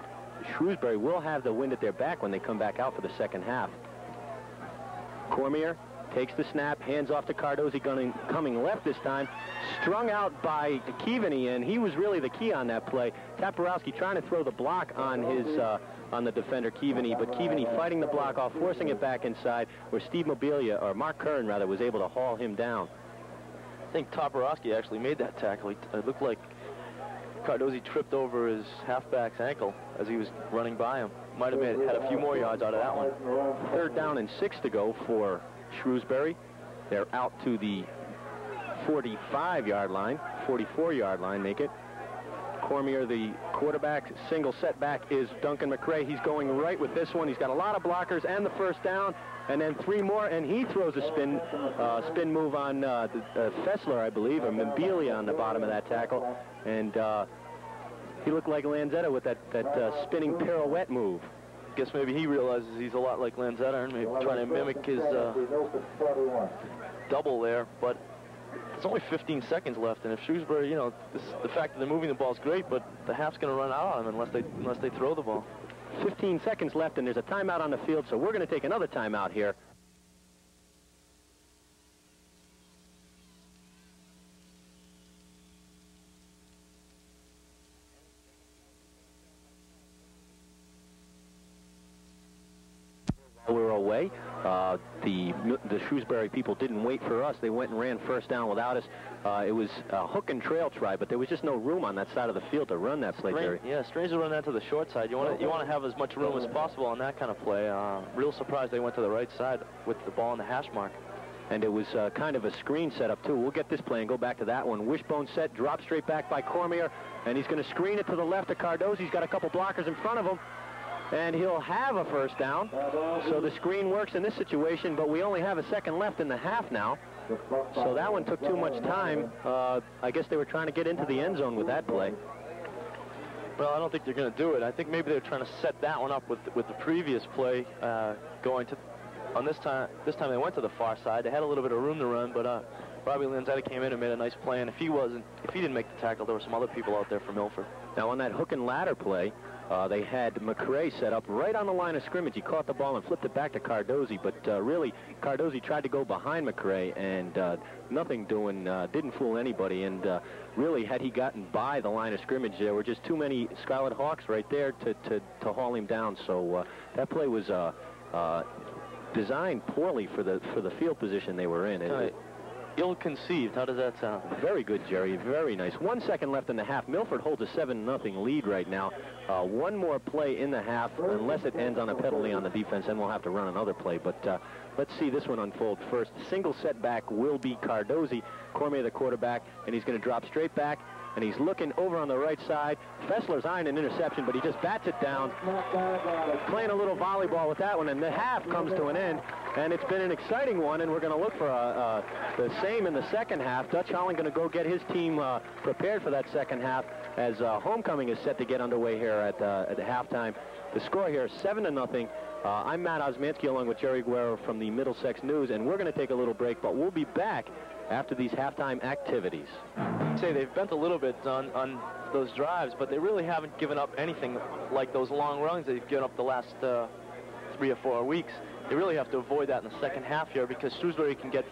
Shrewsbury will have the wind at their back when they come back out for the second half. Cormier takes the snap, hands off to Cardozi gunning, coming left this time, strung out by Keaveney, and he was really the key on that play. Toporowski trying to throw the block on his uh, on the defender Keaveney, but Keaveney fighting the block off, forcing it back inside, where Steve Mobilia, or Mark Kern rather, was able to haul him down. I think Toporowski actually made that tackle. It looked like Cardozi tripped over his halfback's ankle as he was running by him. Might have made, had a few more yards out of that one. Third down and six to go for Shrewsbury. They're out to the 45-yard line, 44-yard line, make it. Cormier, the quarterback, single setback is Duncan McRae. He's going right with this one. He's got a lot of blockers and the first down, and then three more, and he throws a spin uh, spin move on uh, the, uh, Fessler, I believe, or Mobilia on the bottom of that tackle, and uh, he looked like Lanzetta with that, that uh, spinning pirouette move. Guess maybe he realizes he's a lot like Lanzetta and maybe trying to mimic his uh, double there, but it's only 15 seconds left, and if Shrewsbury, you know, this, the fact that they're moving the ball is great, but the half's going to run out on them unless they unless they throw the ball. 15 seconds left, and there's a timeout on the field, so we're going to take another timeout here. While we were away, uh, the the Shrewsbury people didn't wait for us. They went and ran first down without us. Uh, it was a hook and trail try, but there was just no room on that side of the field to run that play, Jerry. Yeah, strange to run that to the short side. You want to you want to have as much room as possible on that kind of play. Uh, real surprised they went to the right side with the ball in the hash mark. And it was uh, kind of a screen setup, too. We'll get this play and go back to that one. Wishbone set, drop straight back by Cormier, and he's going to screen it to the left of Cardozo. He's got a couple blockers in front of him, and he'll have a first down. So the screen works in this situation, but we only have a second left in the half now. So that one took too much time. Uh, I guess they were trying to get into the end zone with that play. Well, I don't think they're going to do it. I think maybe they're trying to set that one up with with the previous play, uh, going to. On this time, this time they went to the far side. They had a little bit of room to run, but uh, Robbie Lanzetta came in and made a nice play. And if he wasn't, if he didn't make the tackle, there were some other people out there for Milford. Now on that hook and ladder play, uh, they had McRae set up right on the line of scrimmage. He caught the ball and flipped it back to Cardozi, but uh, really Cardozi tried to go behind McRae and uh, nothing doing, uh, didn't fool anybody. And uh, really, had he gotten by the line of scrimmage, there were just too many Scarlet Hawks right there to, to, to haul him down. So uh, that play was uh, uh, designed poorly for the for the field position they were in. It- ill-conceived. How does that sound? very good, Jerry. Very nice. One second left in the half. Milford holds a 7 nothing lead right now. Uh, one more play in the half, unless it ends on a penalty on the defense, then we'll have to run another play. But uh, let's see this one unfold first. Single setback will be Cardozi, Cormier the quarterback, and he's going to drop straight back. And he's looking over on the right side. Fessler's eyeing an interception, but he just bats it down. Playing a little volleyball with that one, and the half comes to an end. And it's been an exciting one, and we're going to look for uh, uh, the same in the second half. Dutch Holland going to go get his team uh, prepared for that second half as uh, homecoming is set to get underway here at, uh, at the halftime. The score here is 7 to nothing. I'm Matt Osmansky along with Jerry Guerrero from the Middlesex News, and we're going to take a little break, but we'll be back after these halftime activities. Say they've bent a little bit on, on those drives, but they really haven't given up anything like those long runs they've given up the last uh, three or four weeks. They really have to avoid that in the second half here because Shrewsbury can get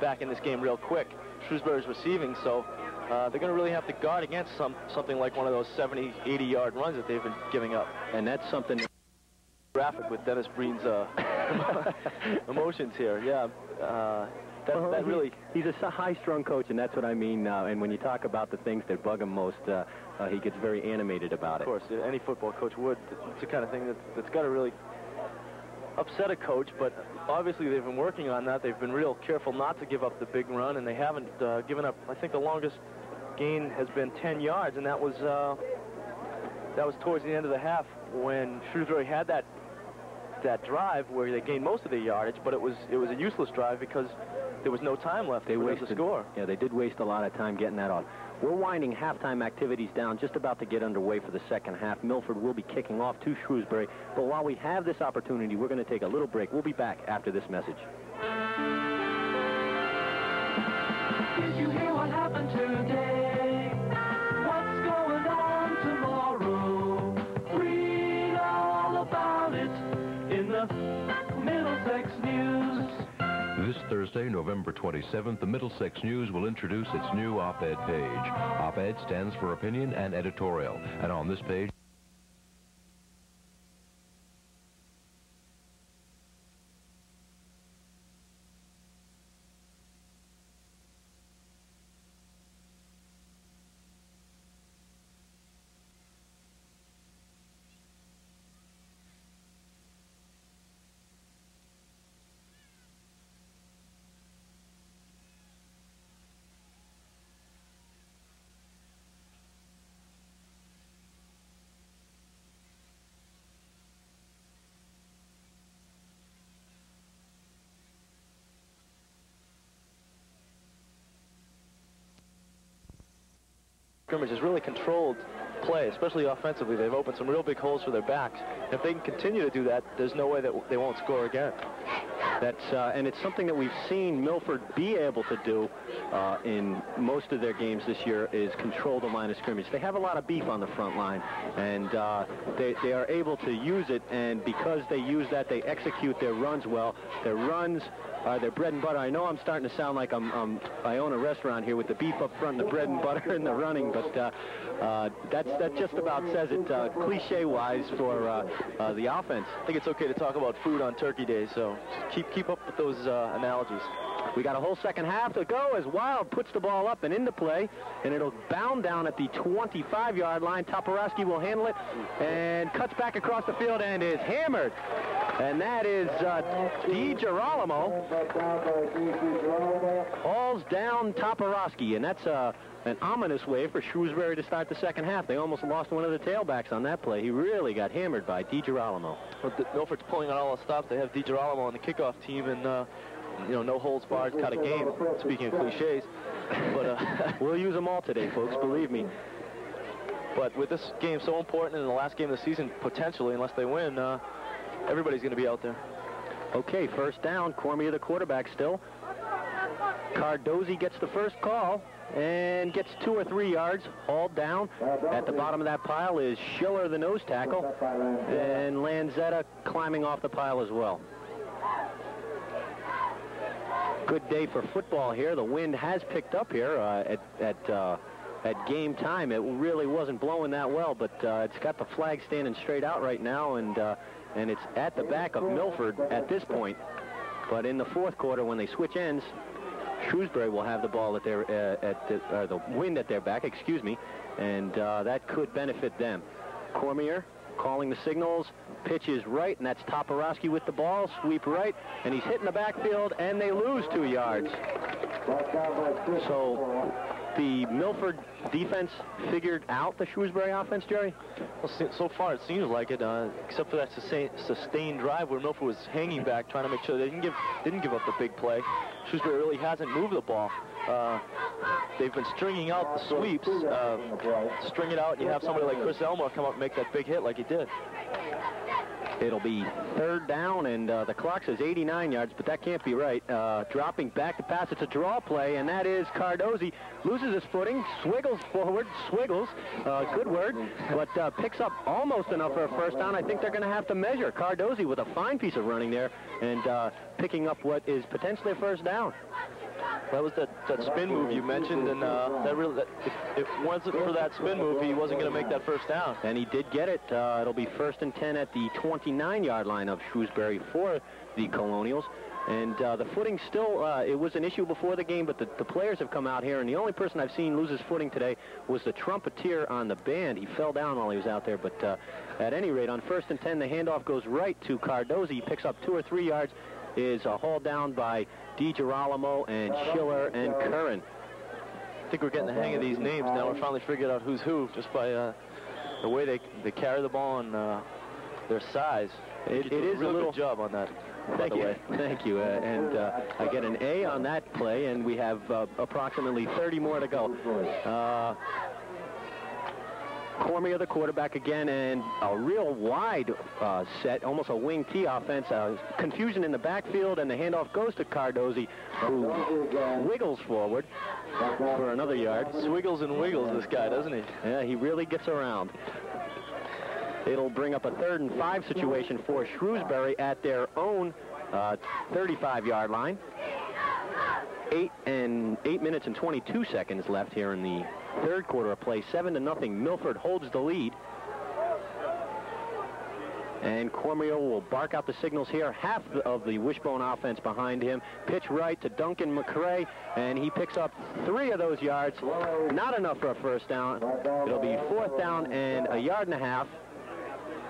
back in this game real quick. Shrewsbury's receiving, so uh, they're going to really have to guard against some something like one of those 70, 80-yard runs that they've been giving up. And that's something Graphic with Dennis Breen's uh, emotions here. Yeah, uh, that, Well, that he- really He's a high-strung coach, and that's what I mean. Uh, and when you talk about the things that bug him most, uh, uh, he gets very animated about it. Of course, any football coach would. It's the kind of thing that's, that's got to really upset a coach, but obviously they've been working on that. They've been real careful not to give up the big run, and they haven't uh, given up. I think the longest gain has been 10 yards, and that was uh, that was towards the end of the half when Shrewsbury had that that drive where they gained most of their yardage, but it was it was a useless drive because there was no time left They for them wasted to score. Yeah, they did waste a lot of time getting that off. We're winding halftime activities down, just about to get underway for the second half. Milford will be kicking off to Shrewsbury. But while we have this opportunity, we're going to take a little break. We'll be back after this message. Did you hear what happened today? Thursday, November 27th, the Middlesex News will introduce its new op-ed page. Op-ed stands for opinion and editorial, and on this page, scrimmage has really controlled play, especially offensively. They've opened some real big holes for their backs. If they can continue to do that, there's no way that they won't score again. That's uh, and it's something that we've seen Milford be able to do uh, in most of their games this year is control the line of scrimmage. They have a lot of beef on the front line, and uh, they, they are able to use it. And because they use that, they execute their runs well. Their runs are their bread and butter. I know I'm starting to sound like I'm, I'm I own a restaurant here with the beef up front, the bread and butter, and the running, but uh, uh, that's that just about says it uh, cliche-wise for uh, uh, the offense. I think it's okay to talk about food on Turkey Day, so keep keep up with those uh, analogies. We got a whole second half to go as Wild puts the ball up and into play, and it'll bound down at the 25-yard line. Toporowski will handle it and cuts back across the field and is hammered. And that is uh, DiGirolamo. Falls down Toporowski, and that's uh, an ominous way for Shrewsbury to start the second half. They almost lost one of the tailbacks on that play. He really got hammered by DiGirolamo. But the, Milford's pulling on all the stops. They have DiGirolamo on the kickoff team, and uh, you know, no holds barred kind of game. Speaking of cliches, but uh, we'll use them all today, folks. Believe me. But with this game so important in the last game of the season, potentially, unless they win, uh, everybody's going to be out there. Okay, first down. Cormier, the quarterback, still. Cardozi gets the first call and gets two or three yards, hauled down. At the bottom of that pile is Schiller, the nose tackle, and Lanzetta climbing off the pile as well. Good day for football here. The wind has picked up here uh, at at uh, at game time. It really wasn't blowing that well, but uh, it's got the flag standing straight out right now, and uh, and it's at the back of Milford at this point. But in the fourth quarter, when they switch ends, Shrewsbury will have the ball at their uh, at the, the wind at their back, excuse me, and uh, that could benefit them. Cormier calling the signals, pitch is right, and that's Toporowski with the ball, sweep right, and he's hitting the backfield, and they lose two yards. So the Milford defense figured out the Shrewsbury offense, Jerry? Well, so- far it seems like it, uh, except for that sustained drive where Milford was hanging back, trying to make sure they didn't give didn't give up the big play. Shrewsbury really hasn't moved the ball. Uh, they've been stringing out the sweeps, uh, string it out, and you have somebody like Chris Elmore come up and make that big hit like he did. It'll be third down, and uh, the clock says 89 yards, but that can't be right. Uh, dropping back to pass, it's a draw play, and that is Cardozi. Loses his footing, swiggles forward, swiggles, uh, good word, but uh, picks up almost enough for a first down. I think they're going to have to measure Cardozi with a fine piece of running there and uh, picking up what is potentially a first down. That was that, that spin move you mentioned, and uh, that really, that, if it wasn't for that spin move, he wasn't going to make that first down. And he did get it. Uh, it'll be first and 10 at the 29-yard line of Shrewsbury for the Colonials. And uh, the footing still, uh, it was an issue before the game, but the, the players have come out here, and the only person I've seen lose his footing today was the trumpeter on the band. He fell down while he was out there, but uh, at any rate, on first and 10, the handoff goes right to Cardozi. He picks up two or three yards, is uh, hauled down by DiGirolamo and Schiller and Curran. I think we're getting the hang of these names now. We're finally figured out who's who just by uh, the way they, they carry the ball and uh, their size. It, it is a a little good job on that. Thank you. way. Thank you. Uh, and uh, I get an A on that play, and we have uh, approximately 30 more to go. Uh, Cormier, the quarterback again, and a real wide uh, set, almost a wing T offense. Uh, confusion in the backfield, and the handoff goes to Cardozi, who wiggles forward for another yard. Swiggles and wiggles, this guy, doesn't he? Yeah, he really gets around. It'll bring up a third and five situation for Shrewsbury at their own 35-yard line. Eight and eight minutes and 22 seconds left here in the third quarter of play. Seven to nothing. Milford holds the lead. And Cormier will bark out the signals here. Half of the wishbone offense behind him. Pitch right to Duncan McCrae, and he picks up three of those yards. Not enough for a first down. It'll be fourth down and a yard and a half.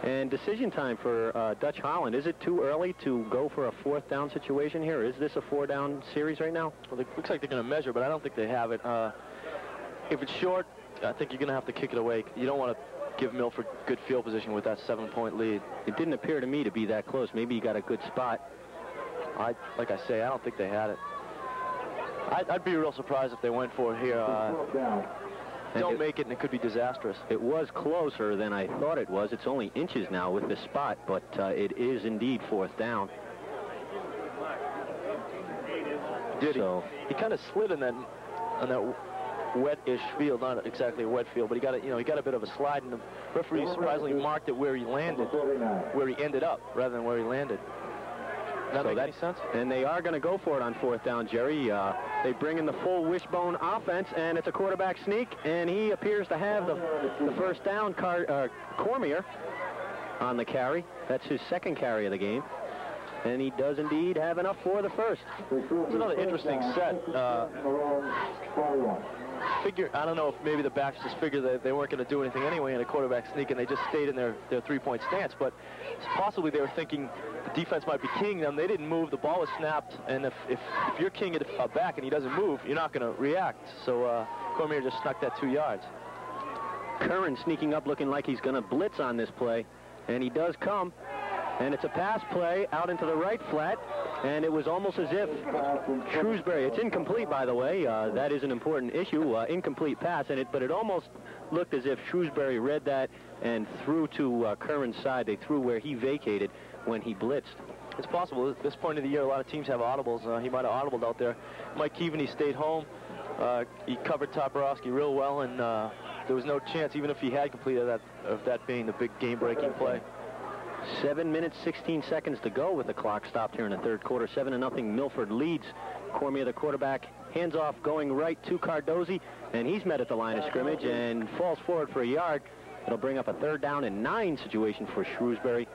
And decision time for uh, Dutch Holland. Is it too early to go for a fourth down situation here? Is this a four down series right now? Well, it looks like they're going to measure, but I don't think they have it. Uh, if it's short, I think you're going to have to kick it away. You don't want to give Milford good field position with that seven-point lead. It didn't appear to me to be that close. Maybe he got a good spot. I, like I say, I don't think they had it. I'd, I'd be real surprised if they went for it here. Uh, don't it- make it, and it could be disastrous. It was closer than I thought it was. It's only inches now with this spot, but uh, it is indeed fourth down. Did he? So- He kind of slid in that on that wet-ish field, not exactly a wet field, but he got a, you know he got a bit of a slide, and the referee surprisingly marked it where he landed, where he ended up, rather than where he landed. Does that So make that- any sense? And they are going to go for it on fourth down, Jerry. Uh, they bring in the full wishbone offense, and it's a quarterback sneak, and he appears to have the, the first down, Car uh, Cormier, on the carry. That's his second carry of the game. And he does indeed have enough for the first. It's another interesting set. Uh, figure, I don't know if maybe the backs just figured that they weren't going to do anything anyway in a quarterback sneak, and they just stayed in their, their three-point stance. But possibly they were thinking the defense might be keying them. They didn't move. The ball was snapped, and if, if, if you're keying it uh, back and he doesn't move, you're not going to react. So uh, Cormier just snuck that two yards. Curran sneaking up looking like he's going to blitz on this play. And he does come. And it's a pass play out into the right flat. And it was almost as if Shrewsbury, it's incomplete, by the way. Uh, that is an important issue, uh, incomplete pass. And it, but it almost looked as if Shrewsbury read that and threw to uh, Curran's side. They threw where he vacated when he blitzed. It's possible. At this point of the year, a lot of teams have audibles. Uh, he might have audibled out there. Mike Keaveney stayed home. Uh, he covered Toporowski real well, and uh, there was no chance, even if he had completed that, of that being the big game-breaking play. Seven minutes, 16 seconds to go with the clock stopped here in the third quarter. Seven to nothing. Milford leads. Cormier, the quarterback, hands off, going right to Cardozi, and he's met at the line of scrimmage and falls forward for a yard. It'll bring up a third down and nine situation for Shrewsbury.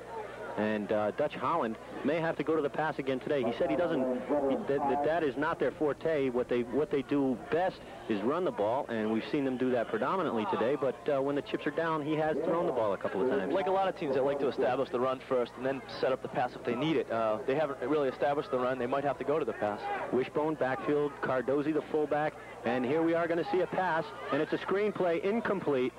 And uh, Dutch Holland may have to go to the pass again today. He said he doesn't. He, that, that that is not their forte. What they what they do best is run the ball, and we've seen them do that predominantly today. But uh, when the chips are down, he has thrown the ball a couple of times. Like a lot of teams that like to establish the run first and then set up the pass if they need it. Uh, they haven't really established the run. They might have to go to the pass. Wishbone, backfield, Cardozi, the fullback. And here we are going to see a pass, and it's a screenplay incomplete.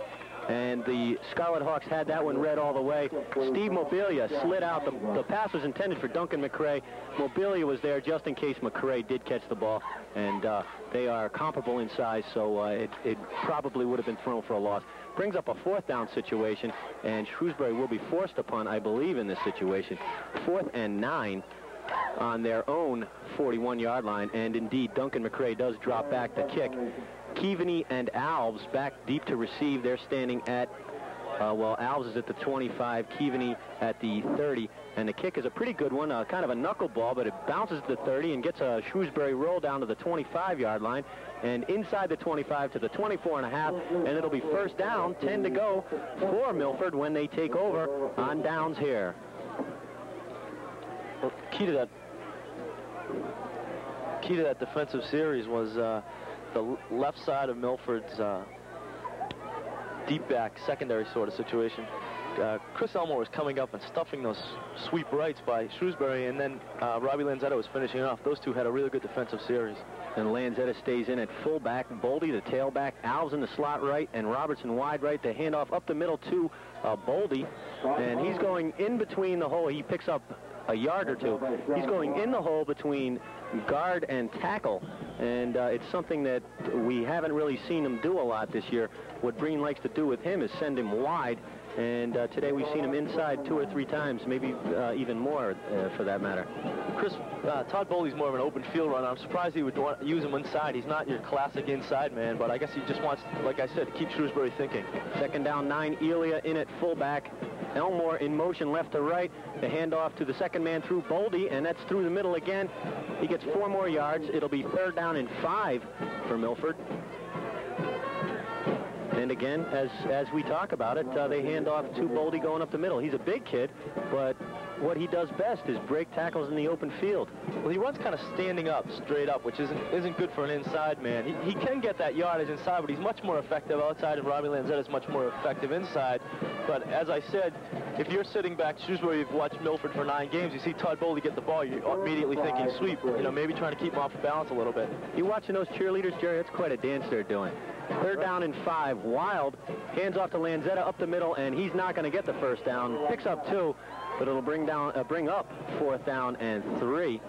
And the Scarlet Hawks had that one read all the way. Steve Mobilia slid out. The, the pass was intended for Duncan McCrae. Mobilia was there just in case McCrae did catch the ball. And uh, they are comparable in size, so uh, it, it probably would have been thrown for a loss. Brings up a fourth down situation, and Shrewsbury will be forced upon, I believe, in this situation. Fourth and nine on their own 41-yard line, and indeed Duncan McCrae does drop back to kick. Keaveney and Alves back deep to receive. They're standing at uh, while Alves is at the 25, Keaveney at the 30. And the kick is a pretty good one, uh, kind of a knuckleball, but it bounces to the 30 and gets a Shrewsbury roll down to the 25-yard line and inside the 25 to the 24 and a half, and it'll be first down, 10 to go for Milford when they take over on downs here. Well, key to that key to that defensive series was uh, the left side of Milford's uh, deep back secondary sort of situation. Uh, Chris Elmore was coming up and stuffing those sweep rights by Shrewsbury, and then uh, Robbie Lanzetta was finishing off. Those two had a really good defensive series. And Lanzetta stays in at fullback. Boldy, the tailback. Alves in the slot right, and Robertson wide right. The handoff up the middle to uh, Boldy, and he's going in between the hole. He picks up a yard or two. He's going in the hole between guard and tackle, and uh, it's something that we haven't really seen him do a lot this year. What Breen likes to do with him is send him wide, and uh, today we've seen him inside two or three times, maybe uh, even more uh, for that matter. Chris, uh, Todd Boldy's more of an open field runner. I'm surprised he would want, use him inside. He's not your classic inside man, but I guess he just wants, like I said, to keep Shrewsbury thinking. Second down, nine. Elia in at fullback. Elmore in motion left to right. The handoff to the second man through Boldy, and that's through the middle again. He gets four more yards. It'll be third down and five for Milford. And again, as as we talk about it, uh, they hand off to Boldy going up the middle. He's a big kid, but what he does best is break tackles in the open field. Well, he runs kind of standing up, straight up, which isn't isn't good for an inside man. He, he can get that yardage inside, but he's much more effective outside, and Robbie Lanzetta is much more effective inside. But as I said, if you're sitting back, Shrewsbury, you've watched Milford for nine games, you see Todd Boldy get the ball, you're immediately thinking sweep, you know, maybe trying to keep him off balance a little bit. You watching those cheerleaders, Jerry? That's quite a dance they're doing. Third down and five. Wild hands off to Lanzetta up the middle, and he's not going to get the first down. Picks up two, but it'll bring down, uh, bring up fourth down and three.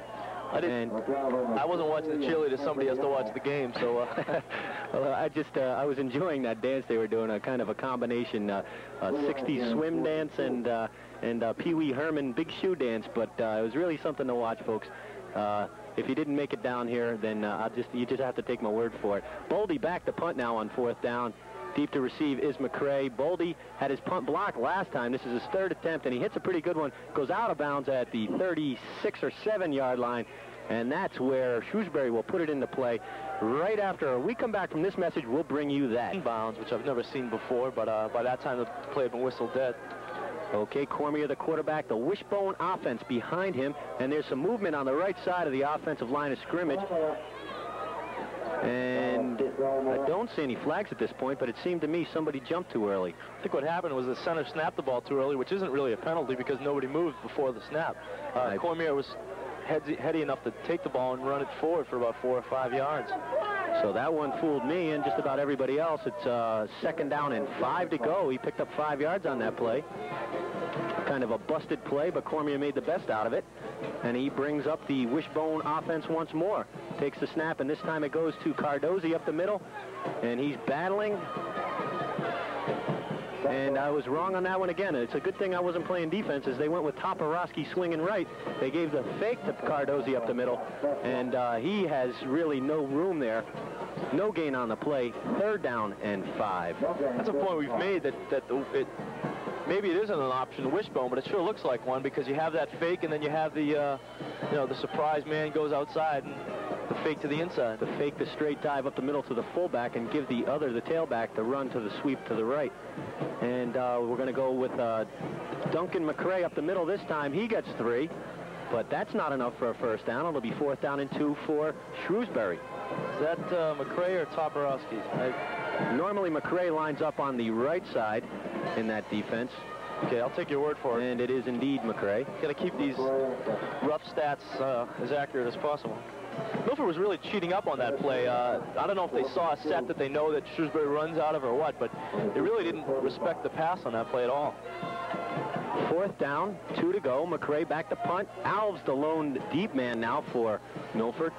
I didn't. I wasn't watching the cheerleaders. Somebody has to watch the game. So uh, well, I just uh, I was enjoying that dance they were doing. A kind of a combination, uh, a 60s swim dance and uh, and uh, Pee Wee Herman big shoe dance. But uh, it was really something to watch, folks. If you didn't make it down here, then uh, I'll just you just have to take my word for it. Boldy back to punt now on fourth down. Deep to receive is McCray. Boldy had his punt blocked last time. This is his third attempt, and he hits a pretty good one. Goes out of bounds at the 36 or 7 yard line, and that's where Shrewsbury will put it into play. Right after we come back from this message, we'll bring you that. Bounds, which I've never seen before, but uh, by that time the play had been whistled dead. Okay, Cormier, the quarterback, the wishbone offense behind him, and there's some movement on the right side of the offensive line of scrimmage. And I don't see any flags at this point, but it seemed to me somebody jumped too early. I think what happened was the center snapped the ball too early, which isn't really a penalty because nobody moved before the snap. Uh, Cormier was heady, heady enough to take the ball and run it forward for about four or five yards. So that one fooled me and just about everybody else. It's uh, second down and five to go. He picked up five yards on that play. Kind of a busted play, but Cormier made the best out of it. And he brings up the wishbone offense once more. Takes the snap, and this time it goes to Cardozi up the middle. And he's battling. And I was wrong on that one again. It's a good thing I wasn't playing defense as they went with Toporowski swinging right. They gave the fake to Cardozi up the middle, and uh, he has really no room there. No gain on the play. Third down and five. That's a point we've made that, that the, it, maybe it isn't an option wishbone, but it sure looks like one because you have that fake and then you have the, uh, you know, the surprise man goes outside and the fake to the inside. The fake the straight dive up the middle to the fullback and give the other, the tailback, the run to the sweep to the right. And uh, we're going to go with uh, Duncan McCray up the middle this time. He gets three, but that's not enough for a first down. It'll be fourth down and two for Shrewsbury. Is that uh, McCray or Toporowski? I... Normally McCray lines up on the right side in that defense. Okay, I'll take your word for it. And it is indeed McCray. Got to keep these rough stats uh, as accurate as possible. Milford was really cheating up on that play. Uh, I don't know if they saw a set that they know that Shrewsbury runs out of or what, but they really didn't respect the pass on that play at all. Fourth down, two to go. McCray back to punt. Alves the lone deep man now for Milford.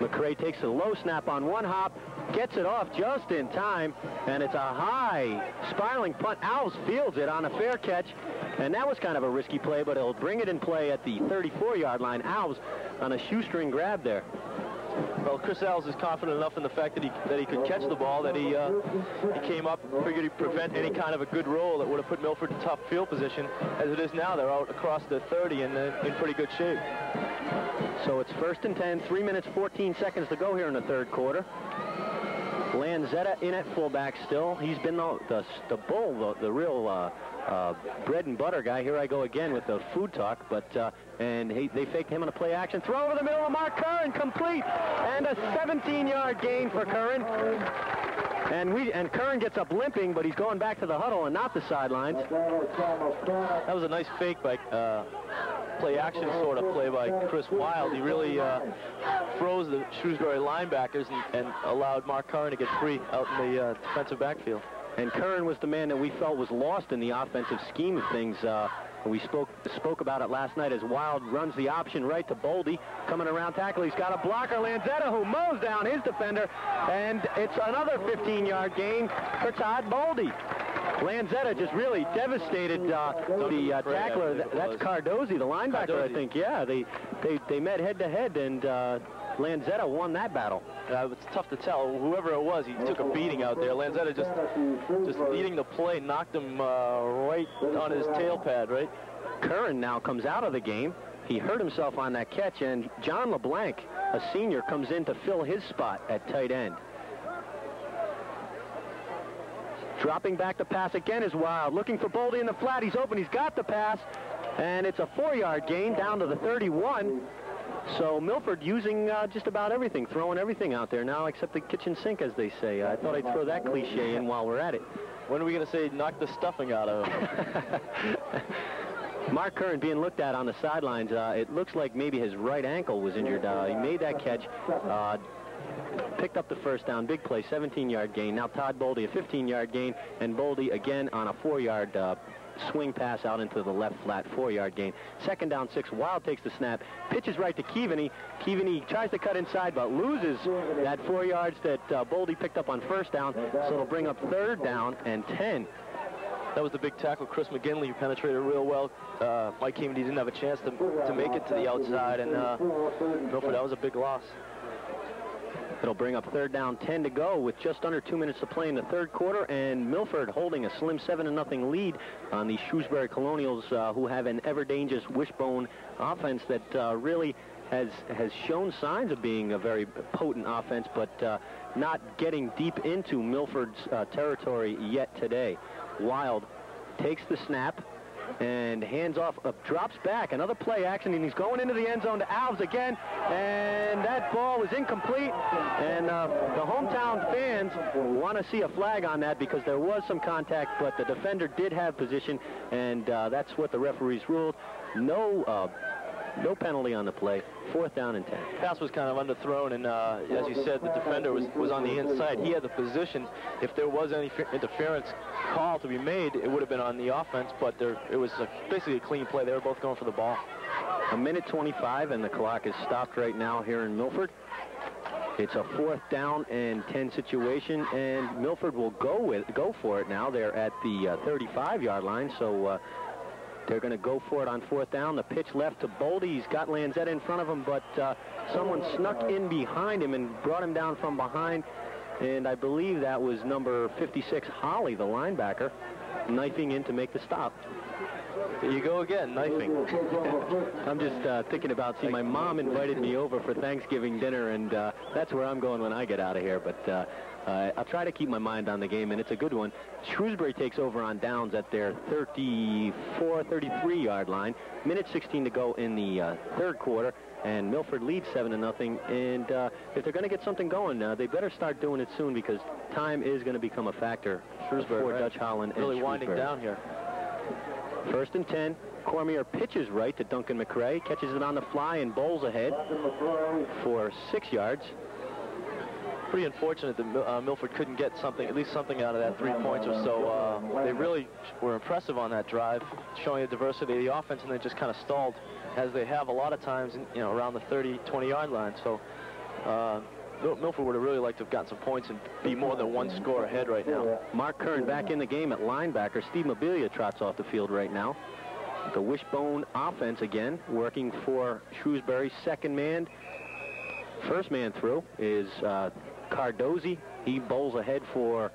McCray takes a low snap on one hop, gets it off just in time, and it's a high spiraling punt. Alves fields it on a fair catch, and that was kind of a risky play, but he'll bring it in play at the 34-yard line. Alves on a shoestring grab there. Well, Chris Alves is confident enough in the fact that he that he could catch the ball that he uh, he came up, figured he'd prevent any kind of a good roll that would have put Milford in tough field position. As it is now, they're out across the 30 and uh, in pretty good shape. So it's first and 10, 3 minutes 14 seconds to go here in the third quarter. Lanzetta in at fullback still. He's been the, the, the bull, the, the real uh, uh, bread and butter guy. Here I go again with the food talk, but uh, and he, they faked him on a play action. Throw over the middle of Mark Curran, complete, and a 17-yard gain for Curran. And we and Curran gets up limping, but he's going back to the huddle and not the sidelines. That was a nice fake by uh, play action sort of play by Chris Wild. He really uh, froze the Shrewsbury linebackers and, and, allowed Mark Curran to get free out in the uh, defensive backfield. And Curran was the man that we felt was lost in the offensive scheme of things. Uh, we spoke spoke about it last night as Wild runs the option right to Boldy. Coming around tackle, he's got a blocker, Lanzetta, who mows down his defender. And it's another 15-yard gain for Todd Boldy. Lanzetta just really devastated uh, the uh, tackler. That's Cardozi, the linebacker, I think. Yeah, they they, they met head-to-head, and uh, Lanzetta won that battle. Uh, it's tough to tell. Whoever it was, he took a beating out there. Lanzetta just just eating the play, knocked him uh, right on his tail pad, right? Curran now comes out of the game. He hurt himself on that catch, and John LeBlanc, a senior, comes in to fill his spot at tight end. Dropping back to pass again is Wild. Looking for Boldy in the flat. He's open. He's got the pass. And it's a four-yard gain down to the 31. So Milford using uh, just about everything, throwing everything out there now except the kitchen sink, as they say. I thought I'd throw that cliche in while we're at it. When are we going to say knock the stuffing out of him? Mark Curran being looked at on the sidelines. Uh, it looks like maybe his right ankle was injured. Uh, he made that catch. Picked up the first down, big play, 17-yard gain. Now Todd Boldy, a 15-yard gain, and Boldy again on a four-yard uh, swing pass out into the left flat, four-yard gain. Second down, six. Wild takes the snap, pitches right to Keaveney. Keaveney tries to cut inside, but loses that four yards that uh, Boldy picked up on first down, so it'll bring up third down and 10. That was the big tackle. Chris McGinley penetrated real well. Uh, Mike Keaveney didn't have a chance to, to make it to the outside, and uh, Milford, that was a big loss. It'll bring up third down, 10 to go with just under two minutes to play in the third quarter, and Milford holding a slim 7-0 lead on the Shrewsbury Colonials, uh, who have an ever-dangerous wishbone offense that uh, really has has shown signs of being a very potent offense, but uh, not getting deep into Milford's uh, territory yet today. Wild takes the snap, and hands off, uh, drops back. Another play action, and he's going into the end zone to Alves again, and that ball was incomplete. And uh, the hometown fans want to see a flag on that because there was some contact, but the defender did have position, and uh, that's what the referees ruled. No uh, no penalty on the play. Fourth down and 10. Pass was kind of underthrown, and uh, as you said, the defender was, was on the inside. He had the position. If there was any interference call to be made, it would have been on the offense, but there, it was a, basically a clean play. They were both going for the ball. A minute 25, and the clock is stopped right now here in Milford. It's a fourth down and 10 situation, and Milford will go with go for it now. They're at the 35-yard uh, line, so uh, they're going to go for it on fourth down. The pitch left to Boldy. He's got Lanzetta in front of him, but uh, someone snuck in behind him and brought him down from behind. And I believe that was number 56, Holly, the linebacker, knifing in to make the stop. There you go again, knifing. I'm just uh, thinking about, see, my mom invited me over for Thanksgiving dinner, and uh, that's where I'm going when I get out of here. But uh, I'll try to keep my mind on the game, and it's a good one. Shrewsbury takes over on downs at their 34, 33-yard line. Minute 16 to go in the uh, third quarter, and Milford leads 7 to nothing. And uh, if they're going to get something going, uh, they better start doing it soon because time is going to become a factor Shrewsbury, for right. Dutch Holland is really winding down here. First and 10. Cormier pitches right to Duncan McRae, catches it on the fly and bowls ahead for six yards pretty unfortunate that uh, Milford couldn't get something, at least something out of that three points or so. Uh, they really were impressive on that drive, showing the diversity of the offense, and they just kind of stalled, as they have a lot of times, you know, around the 30, 20-yard line. So uh, Milford would have really liked to have gotten some points and be more than one score ahead right now. Mark Curran back in the game at linebacker. Steve Mobilia trots off the field right now. The wishbone offense again, working for Shrewsbury. Second man First man through is uh, Cardozi. He bowls ahead for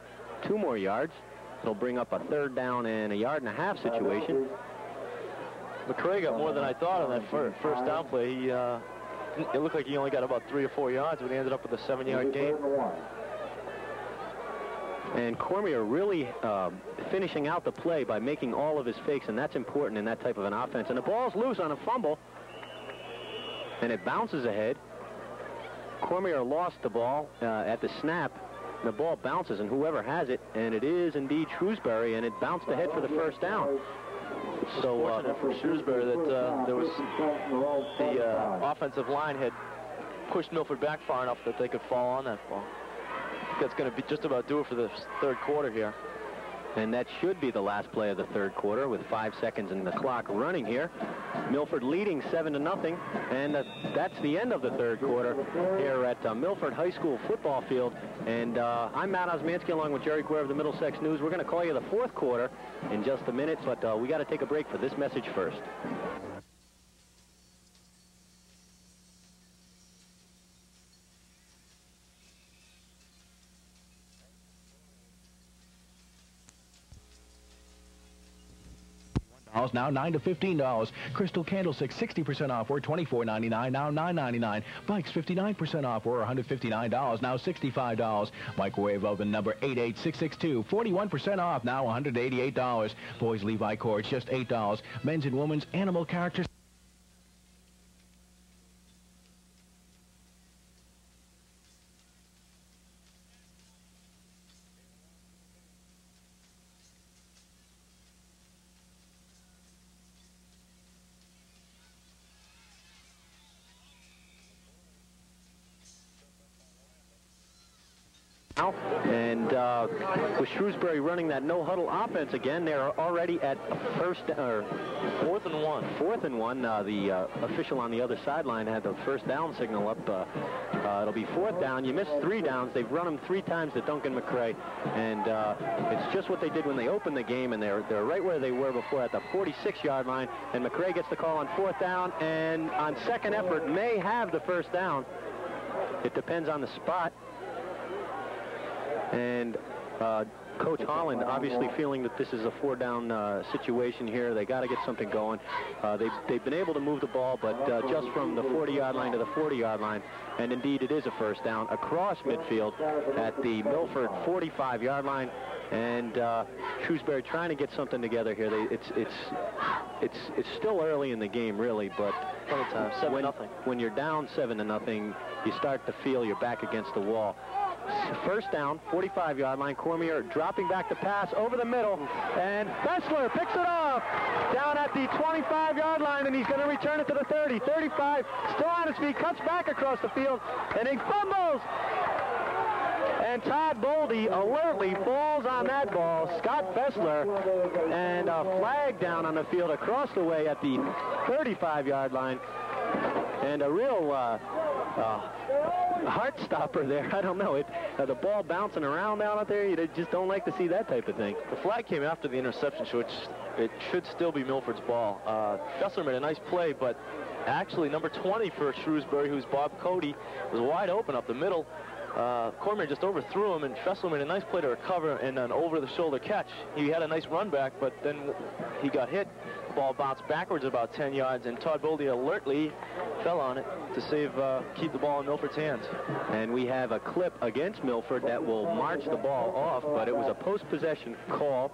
two more yards. It'll bring up a third down and a yard and a half situation. McCray got more than I thought on that fir first down play. He, uh, it looked like he only got about three or four yards, but he ended up with a seven-yard gain. And Cormier really uh, finishing out the play by making all of his fakes, and that's important in that type of an offense. And the ball's loose on a fumble, and it bounces ahead. Cormier lost the ball uh, at the snap. The ball bounces, and whoever has it, and it is indeed Shrewsbury, and it bounced ahead for the first down. So uh, for Shrewsbury that uh, there was the uh, offensive line had pushed Milford back far enough that they could fall on that ball. That's going to be just about do it for the third quarter here. And that should be the last play of the third quarter with five seconds in the clock running here. Milford leading seven to nothing, and uh, that's the end of the third quarter here at uh, Milford High School football field. And uh, I'm Matt Osmansky along with Jerry Guerra of the Middlesex News. We're going to call you the fourth quarter in just a minute, but uh, we got to take a break for this message first. Now 9 to 15 dollars. Crystal candlestick 60 percent off or 24.99 now 9.99 bikes 59 percent off or 159 dollars now 65 dollars. Microwave oven number 88662 41 percent off now 188 dollars. Boys levi cords just eight dollars. Men's and women's animal characters uh, with Shrewsbury running that no-huddle offense again, they're already at first or fourth and one. Fourth and one. Uh, the uh, official on the other sideline had the first down signal up. Uh, uh, it'll be fourth down. You missed three downs. They've run them three times to Duncan McCray, and uh, it's just what they did when they opened the game, and they're they're right where they were before at the 46-yard line. And McCray gets the call on fourth down, and on second effort may have the first down. It depends on the spot. And uh, Coach Holland obviously feeling that this is a four-down uh, situation here. They got to get something going. Uh, they've, they've been able to move the ball, but uh, just from the 40-yard line to the 40-yard line, and indeed it is a first down, across midfield at the Milford 45-yard line. And uh, Shrewsbury trying to get something together here. They, it's it's it's it's still early in the game, really, but time, seven when, nothing. when you're down seven to nothing, you start to feel you're back against the wall. First down, 45-yard line. Cormier dropping back the pass over the middle, and Fessler picks it off down at the 25-yard line, and he's going to return it to the 30, 35, still on his feet, cuts back across the field, and he fumbles. And Todd Boldy alertly falls on that ball. Scott Fessler and a flag down on the field across the way at the 35-yard line. And a real uh, uh, heart stopper there. I don't know. It uh, the ball bouncing around out there. You just don't like to see that type of thing. The flag came after the interception, so it should still be Milford's ball. Uh, Fessler made a nice play, but actually number 20 for Shrewsbury, who's Bob Cody, was wide open up the middle. Uh, Cormier just overthrew him, and Fessler made a nice play to recover and an over-the-shoulder catch. He had a nice run back, but then he got hit. The ball bounced backwards about 10 yards, and Todd Boldy alertly fell on it to save, uh, keep the ball in Milford's hands. And we have a clip against Milford that will march the ball off, but it was a post-possession call.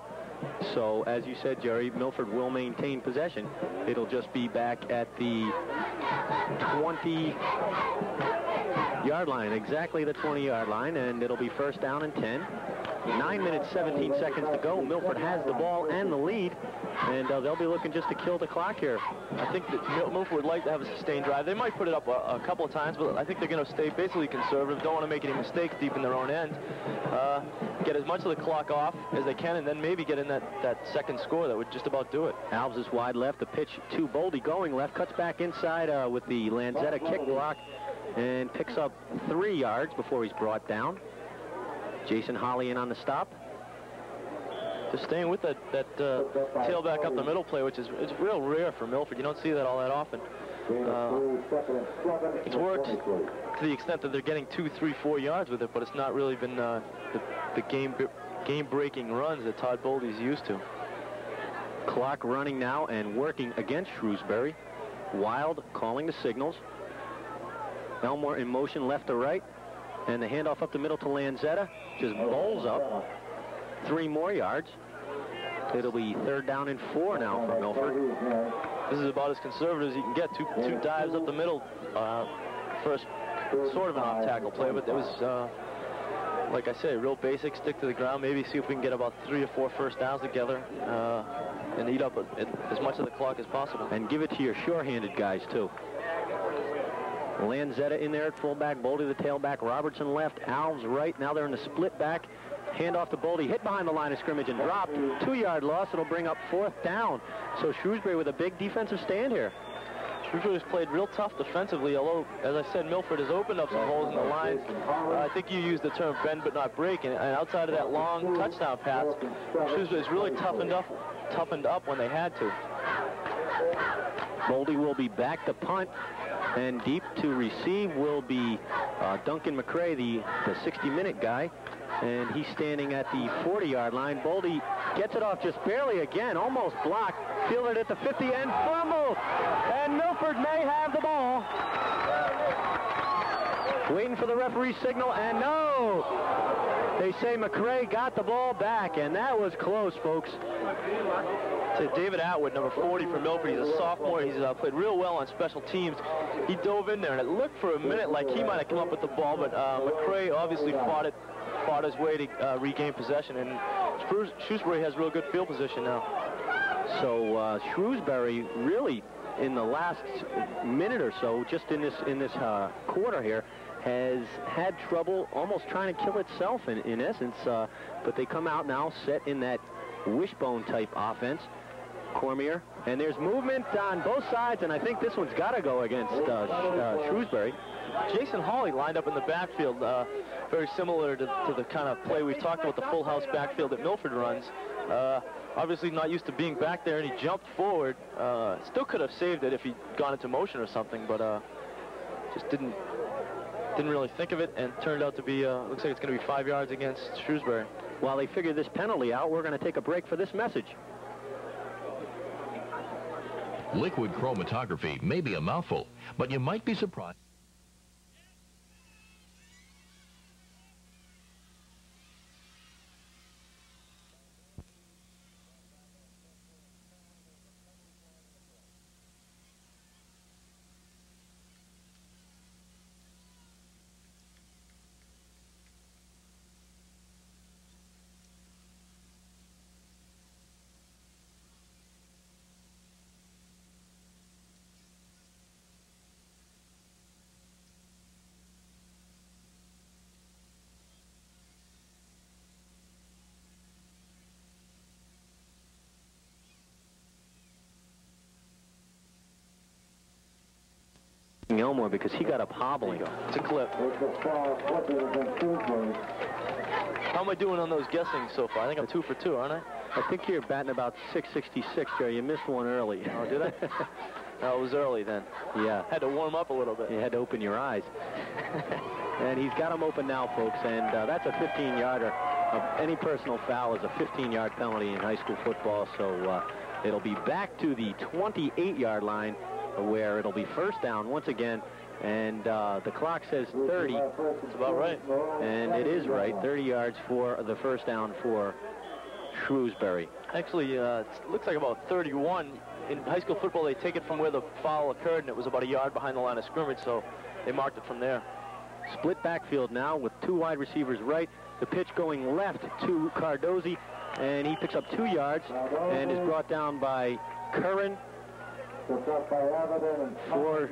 So, as you said, Jerry, Milford will maintain possession. It'll just be back at the 20 yard line, exactly the 20-yard line, and it'll be first down and 10. 9 minutes, 17 seconds to go. Milford has the ball and the lead, and uh, they'll be looking just to kill the clock here. I think that Mil Milford would like to have a sustained drive. They might put it up a, a couple of times, but I think they're going to stay basically conservative. Don't want to make any mistakes deep in their own end. Uh, get as much of the clock off as they can, and then maybe get in that, that second score that would just about do it. Alves is wide left. The pitch to Boldy going left. Cuts back inside uh, with the Lanzetta kick block and picks up three yards before he's brought down. Jason Holly in on the stop. just staying with that, that uh, tailback up the middle play, which is it's real rare for Milford. You don't see that all that often. Uh, it's worked to the extent that they're getting two, three, four yards with it, but it's not really been uh, the, the game game-breaking runs that Todd Boldy's used to. Clock running now and working against Shrewsbury. Wild calling the signals. Elmore in motion left to right. And the handoff up the middle to Lanzetta. Just bowls up. Three more yards. It'll be third down and four now for Milford. This is about as conservative as you can get. Two, two dives up the middle. Uh, first sort of an off-tackle play, but it was, uh, like I said, real basic, stick to the ground, maybe see if we can get about three or four first downs together uh, and eat up a, as much of the clock as possible. And give it to your sure-handed guys, too. Lanzetta in there at fullback, Boldy the tailback, Robertson left, Alves right. Now they're in the split back. Hand off to Boldy, hit behind the line of scrimmage and dropped. Two-yard loss. It'll bring up fourth down. So Shrewsbury with a big defensive stand here. Shrewsbury's played real tough defensively, although, as I said, Milford has opened up some holes in the line. Uh, I think you used the term bend but not break, and, and outside of that long touchdown pass, Shrewsbury's really toughened up, toughened up when they had to. Boldy will be back to punt. And deep to receive will be uh, Duncan McCray, the 60-minute guy. And he's standing at the 40-yard line. Boldy gets it off just barely again, almost blocked. Fielded at the 50 and fumbled. And Milford may have the ball. Waiting for the referee signal, and no! They say McCray got the ball back, and that was close, folks. David Atwood, number 40 for Milford. He's a sophomore. He's uh, played real well on special teams. He dove in there, and it looked for a minute like he might have come up with the ball, but uh, McCray obviously fought it, fought his way to uh, regain possession, and Shrewsbury has real good field position now. So uh, Shrewsbury really in the last minute or so, just in this in this uh, quarter here, has had trouble almost trying to kill itself in, in essence. Uh, but they come out now set in that wishbone type offense. Cormier, and there's movement on both sides, and I think this one's got to go against uh, uh, Shrewsbury. Jason Hawley lined up in the backfield, uh, very similar to, to, the kind of play we've talked about, the full house backfield that Milford runs. Uh, obviously not used to being back there, and he jumped forward. Uh, still could have saved it if he'd gone into motion or something, but uh, just didn't didn't really think of it, and turned out to be, uh, looks like it's going to be five yards against Shrewsbury. While they figure this penalty out, we're going to take a break for this message. Liquid chromatography may be a mouthful, but you might be surprised. Elmore because he got up hobbling. It's a clip. How am I doing on those guessing so far? I think I'm two for two, aren't I? I think you're batting about 666, Jerry. You missed one early. Oh, did I? no, it was early then. Yeah. Had to warm up a little bit. You had to open your eyes. and he's got them open now, folks, and uh, that's a 15-yarder. Uh, any personal foul is a 15-yard penalty in high school football, so uh, it'll be back to the 28-yard line where it'll be first down once again. And uh, the clock says 30. That's about right. And it is right. 30 yards for the first down for Shrewsbury. Actually, uh, it looks like about 31. In high school football, they take it from where the foul occurred, and it was about a yard behind the line of scrimmage, so they marked it from there. Split backfield now with two wide receivers right. The pitch going left to Cardozi, and he picks up two yards and is brought down by Curran for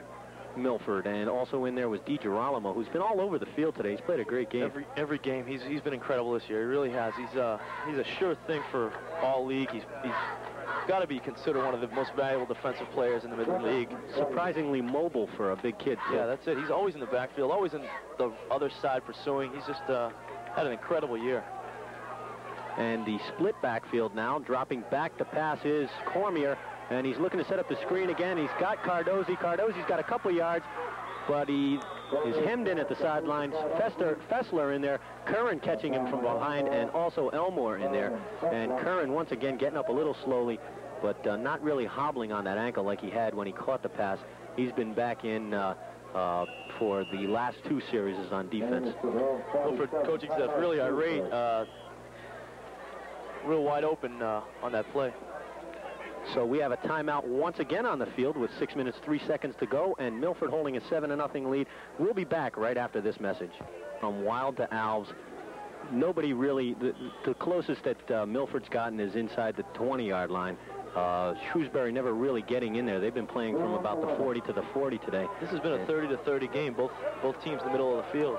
Milford, and also in there was DiGirolamo, who's been all over the field today. He's played a great game. Every every game, he's he's been incredible this year. He really has. He's uh he's a sure thing for all league. He's he's got to be considered one of the most valuable defensive players in the Midland League. Surprisingly mobile for a big kid. Too. Yeah, that's it. He's always in the backfield, always in the other side pursuing. He's just uh, had an incredible year. And the split backfield now, dropping back to pass is Cormier, and he's looking to set up the screen again. He's got Cardozi. Cardozi's got a couple yards, but he is hemmed in at the sidelines. Fester, Fessler in there, Curran catching him from behind, and also Elmore in there. And Curran once again getting up a little slowly, but uh, not really hobbling on that ankle like he had when he caught the pass. He's been back in uh, uh, for the last two series on defense. Milford coaching staff really irate, uh, real wide open uh, on that play. So we have a timeout once again on the field with six minutes, three seconds to go, and Milford holding a 7 to nothing lead. We'll be back right after this message. From Wild to Alves, nobody really, the, the closest that uh, Milford's gotten is inside the 20-yard line. Uh, Shrewsbury never really getting in there. They've been playing from about the 40 to the 40 today. This has been a 30 to 30 game, both both teams in the middle of the field.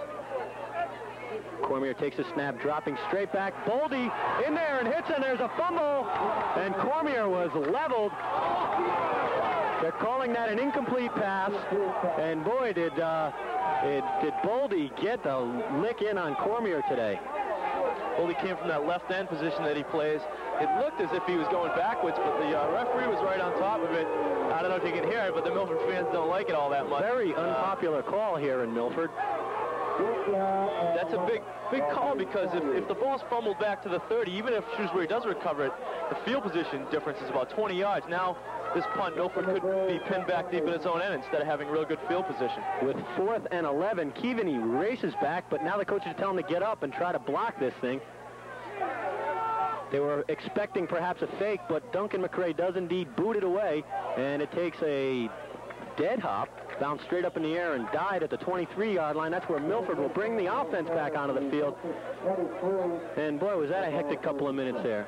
Cormier takes a snap, dropping straight back. Boldy in there and hits, and there's a fumble. And Cormier was leveled. They're calling that an incomplete pass. And boy, did uh, it, did Boldy get the lick in on Cormier today. Boldy came from that left end position that he plays. It looked as if he was going backwards, but the uh, referee was right on top of it. I don't know if you can hear it, but the Milford fans don't like it all that much. Very unpopular call here in Milford. That's a big, big call because if, if the ball's fumbled back to the 30, even if Shrewsbury does recover it, the field position difference is about 20 yards. Now, this punt, Milford could be pinned back deep in its own end instead of having real good field position. With fourth and 11, Keaveney races back, but now the coaches tell him to get up and try to block this thing. They were expecting perhaps a fake, but Duncan McRae does indeed boot it away, and it takes a dead hop, bounced straight up in the air and died at the 23-yard line. That's where Milford will bring the offense back onto the field. And boy, was that a hectic couple of minutes there.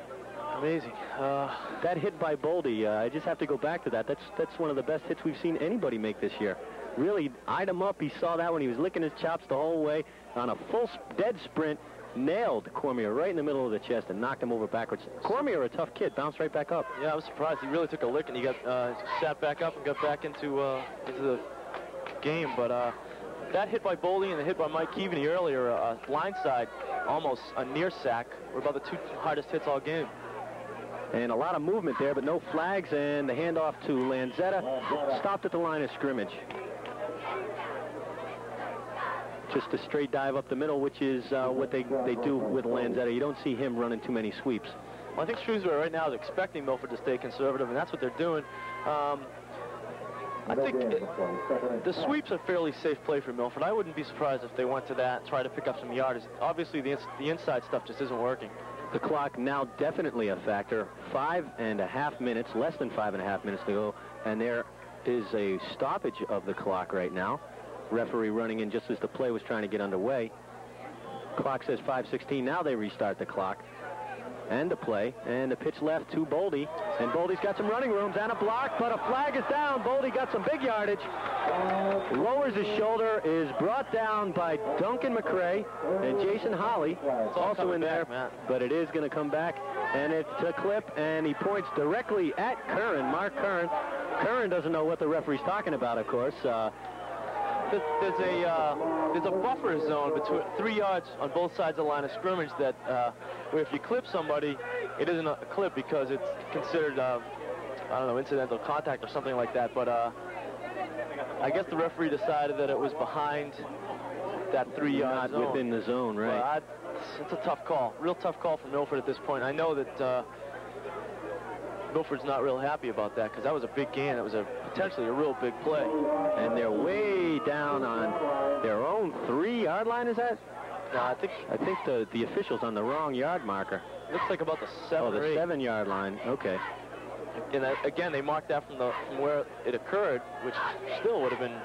Amazing. Uh, that hit by Boldy, uh, I just have to go back to that. That's that's one of the best hits we've seen anybody make this year. Really eyed him up. He saw that when he was licking his chops the whole way on a full dead sprint. Nailed Cormier right in the middle of the chest and knocked him over backwards. Cormier, a tough kid, bounced right back up. Yeah, I was surprised. He really took a lick and he got uh, sat back up and got back into uh, into the game. But uh, that hit by Boldy and the hit by Mike Keaveney earlier, uh, blindside, almost a near sack, were about the two hardest hits all game. And a lot of movement there, but no flags, and the handoff to Lanzetta stopped at the line of scrimmage. Just a straight dive up the middle, which is uh, what they, they do with Lanzetta. You don't see him running too many sweeps. Well, I think Shrewsbury right now is expecting Milford to stay conservative, and that's what they're doing. Um, I think it, the sweep's a fairly safe play for Milford. I wouldn't be surprised if they went to that, and try to pick up some yardage. Obviously, the, ins the inside stuff just isn't working. The clock now definitely a factor. Five and a half minutes, less than five and a half minutes to go, and there is a stoppage of the clock right now. Referee running in just as the play was trying to get underway. Clock says 5.16. Now they restart the clock and the play, and the pitch left to Boldy, and Boldy's got some running rooms and a block, but a flag is down. Boldy got some big yardage, lowers his shoulder, is brought down by Duncan McRae and Jason Holly, also in there, back, but it is going to come back, and it's a clip, and he points directly at Curran, Mark Curran. Curran doesn't know what the referee's talking about, of course. Uh, there's a uh, there's a buffer zone between three yards on both sides of the line of scrimmage that uh, where if you clip somebody, it isn't a clip because it's considered uh, I don't know incidental contact or something like that. But uh, I guess the referee decided that it was behind that three yard Not within the zone, right? Well, I, it's a tough call, real tough call for Milford at this point. I know that. Milford's not real happy about that because that was a big gain. That was a potentially a real big play. And they're way down on their own three-yard line, is that? No, I think I think the the official's on the wrong yard marker. Looks like about the seven. Oh, the seven-yard line. Okay. And again, they marked that from the from where it occurred, which still would have been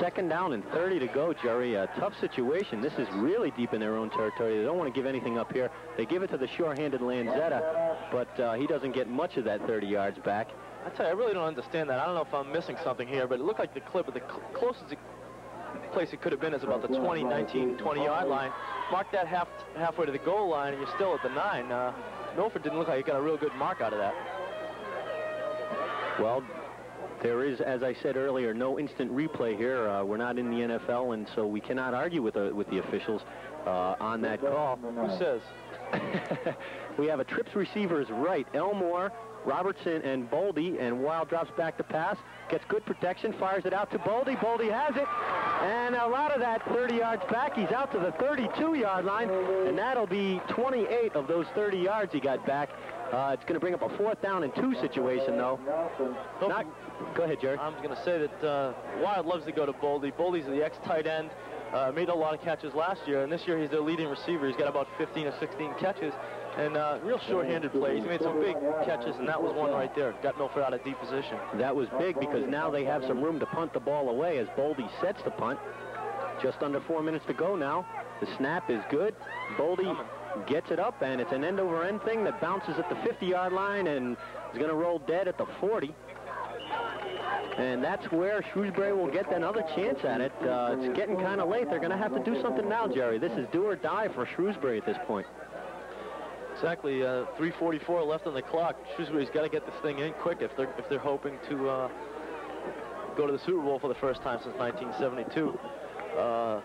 Second down and 30 to go, Jerry. A tough situation. This is really deep in their own territory. They don't want to give anything up here. They give it to the sure-handed Lanzetta, but uh, he doesn't get much of that 30 yards back. I tell you, I really don't understand that. I don't know if I'm missing something here, but it looked like the clip, of the cl closest it, place it could have been is about the 20, 19, 20-yard line. Mark that half halfway to the goal line, and you're still at the nine. Uh, Milford didn't look like he got a real good mark out of that. Well, there is, as I said earlier, no instant replay here. Uh, we're not in the NFL, and so we cannot argue with the, with the officials. uh, on that call. Who says? we have a trips receivers right. Elmore, Robertson, and Boldy, and Wild drops back to pass, gets good protection, fires it out to Boldy. Boldy has it, and a lot of that 30 yards back. He's out to the 32-yard line, and that'll be 28 of those 30 yards he got back. Uh, it's going to bring up a fourth down and two situation, though. Not, go ahead, Jared. I'm going to say that uh, Wild loves to go to Boldy. Boldy's the ex-tight end. Uh, made a lot of catches last year, and this year he's their leading receiver. He's got about 15 or 16 catches, and uh, real short-handed plays. He made some big catches, and that was one right there. Got Milford out of deep position. That was big because now they have some room to punt the ball away as Boldy sets the punt. Just under four minutes to go now. The snap is good. Boldy gets it up, and it's an end-over-end thing that bounces at the 50-yard line and is going to roll dead at the 40. And that's where Shrewsbury will get another chance at it. Uh, it's getting kind of late. They're going to have to do something now, Jerry. This is do or die for Shrewsbury at this point. Exactly. Uh, 3:44 left on the clock. Shrewsbury's got to get this thing in quick if they're if they're hoping to uh, go to the Super Bowl for the first time since 1972. Uh,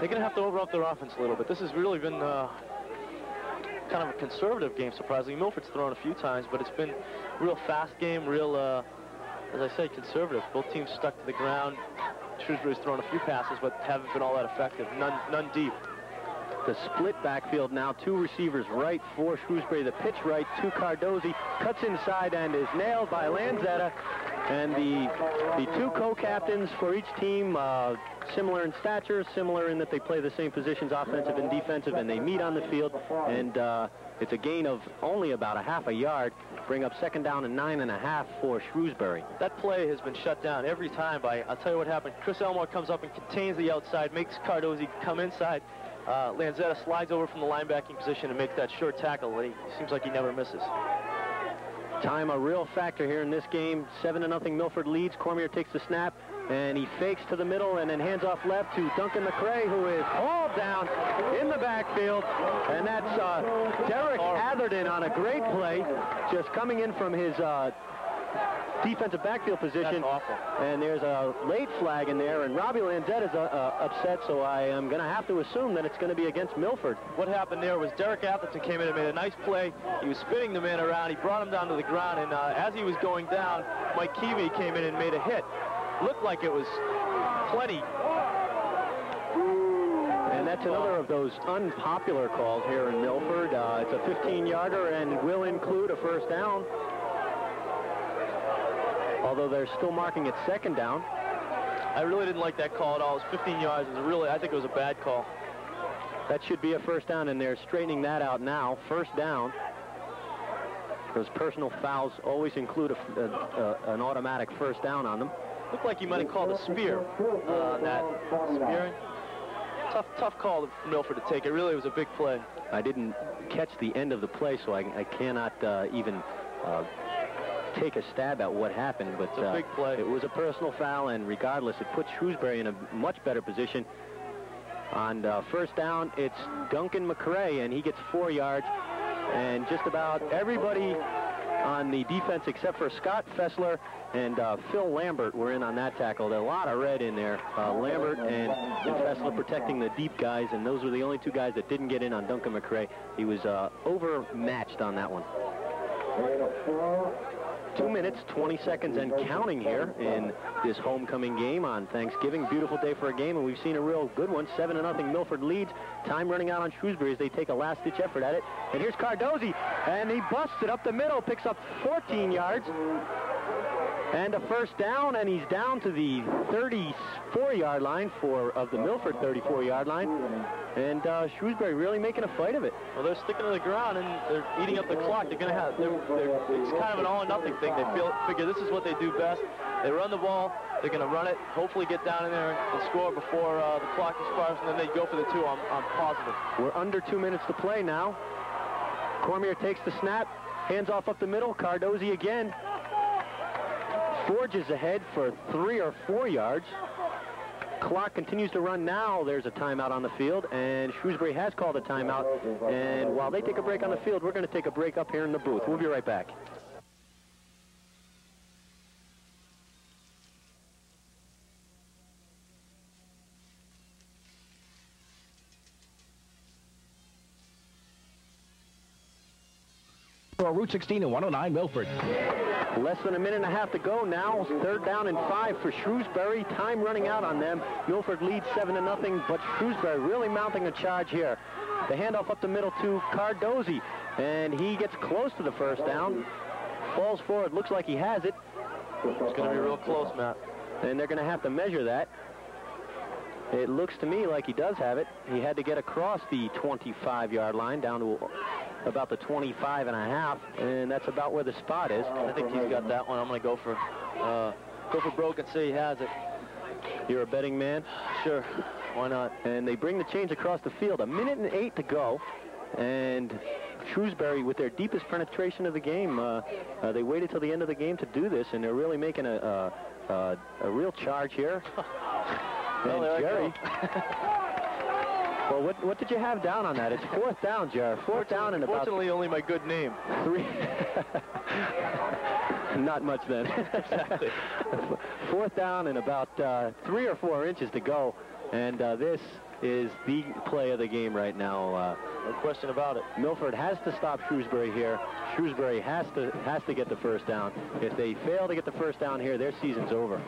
they're going to have to over up their offense a little bit. This has really been uh, kind of a conservative game, surprisingly. Milford's thrown a few times, but it's been real fast game, real, uh, as I say, conservative. Both teams stuck to the ground. Shrewsbury's thrown a few passes, but haven't been all that effective. None, none deep. The split backfield now, two receivers right for Shrewsbury. The pitch right to Cardozi, cuts inside and is nailed by Lanzetta. And the, the two co-captains for each team, uh, similar in stature, similar in that they play the same positions, offensive and defensive, and they meet on the field. And uh, it's a gain of only about a half a yard, bring up second down and nine and a half for Shrewsbury. That play has been shut down every time by, I'll tell you what happened. Chris Elmore comes up and contains the outside, makes Cardozi come inside. Uh, Lanzetta slides over from the linebacking position and makes that short tackle. He seems like he never misses. Time a real factor here in this game. Seven to nothing. Milford leads. Cormier takes the snap and he fakes to the middle and then hands off left to Duncan McRae, who is hauled down in the backfield. And that's uh, Derek Atherton on a great play, just coming in from his uh, defensive backfield position. And there's a late flag in there, and Robbie Lanzetta is uh, uh, upset, so I am going to have to assume that it's going to be against Milford. What happened there was Derek Atherton came in and made a nice play. He was spinning the man around. He brought him down to the ground, and uh, as he was going down, Mike Keaveney came in and made a hit. Looked like it was plenty. And that's another of those unpopular calls here in Milford. Uh, it's a 15-yarder and will include a first down although they're still marking it second down. I really didn't like that call at all. It was 15 yards. It was really, I think it was a bad call. That should be a first down, and they're straightening that out now. First down. Those personal fouls always include a, a, a, an automatic first down on them. Looked like you might have called a spear uh, that spearing. Tough, tough call for Milford to take. It really was a big play. I didn't catch the end of the play, so I, I cannot uh, even uh, take a stab at what happened, but uh, it was a personal foul, and regardless, it puts Shrewsbury in a much better position. On uh, first down, it's Duncan McRae, and he gets four yards, and just about everybody on the defense except for Scott Fessler and uh, Phil Lambert were in on that tackle. A lot of red in there. Uh, Lambert and, and Fessler protecting the deep guys, and those were the only two guys that didn't get in on Duncan McRae. He was uh, overmatched on that one. Two minutes, 20 seconds, and counting here in this homecoming game on Thanksgiving. Beautiful day for a game, and we've seen a real good one. 7 to nothing. Milford leads. Time running out on Shrewsbury as they take a last-ditch effort at it. And here's Cardozi, and he busts it up the middle, picks up 14 yards. And a first down, and he's down to the 34-yard line for of the Milford 34-yard line. And uh, Shrewsbury really making a fight of it. Well, they're sticking to the ground, and they're eating up the clock. They're going to have, they're, they're, it's kind of an all-or-nothing thing. They feel, figure this is what they do best. They run the ball, they're going to run it, hopefully get down in there and score before uh, the clock expires, and then they go for the two, I'm, I'm positive. We're under two minutes to play now. Cormier takes the snap, hands off up the middle, Cardozi again forges ahead for three or four yards. Clock continues to run now. There's a timeout on the field, and Shrewsbury has called a timeout. And while they take a break on the field, we're going to take a break up here in the booth. We'll be right back. Route 16 and 109 Milford. Less than a minute and a half to go now. Third down and five for Shrewsbury. Time running out on them. Milford leads seven to nothing, but Shrewsbury really mounting a charge here. The handoff up the middle to Cardozi, and he gets close to the first down. Falls forward. Looks like he has it. It's going to be real close, Matt. And they're going to have to measure that. It looks to me like he does have it. He had to get across the 25-yard line down to about the 25 and a half, and that's about where the spot is. I think he's got that one. I'm going to go for uh, go for broke and say he has it. You're a betting man? Sure. Why not? And they bring the change across the field. A minute and eight to go. And Shrewsbury, with their deepest penetration of the game, uh, uh, they waited till the end of the game to do this, and they're really making a, a, a, a real charge here. well, and Jerry. well, what, what did you have down on that? It's fourth down, Jerry. Fourth down and about... Fortunately, only my good name. Three... Not much then. exactly. Fourth down and about uh, three or four inches to go. And uh, this is the play of the game right now. Uh, no question about it. Milford has to stop Shrewsbury here. Shrewsbury has to has to get the first down. If they fail to get the first down here, their season's over.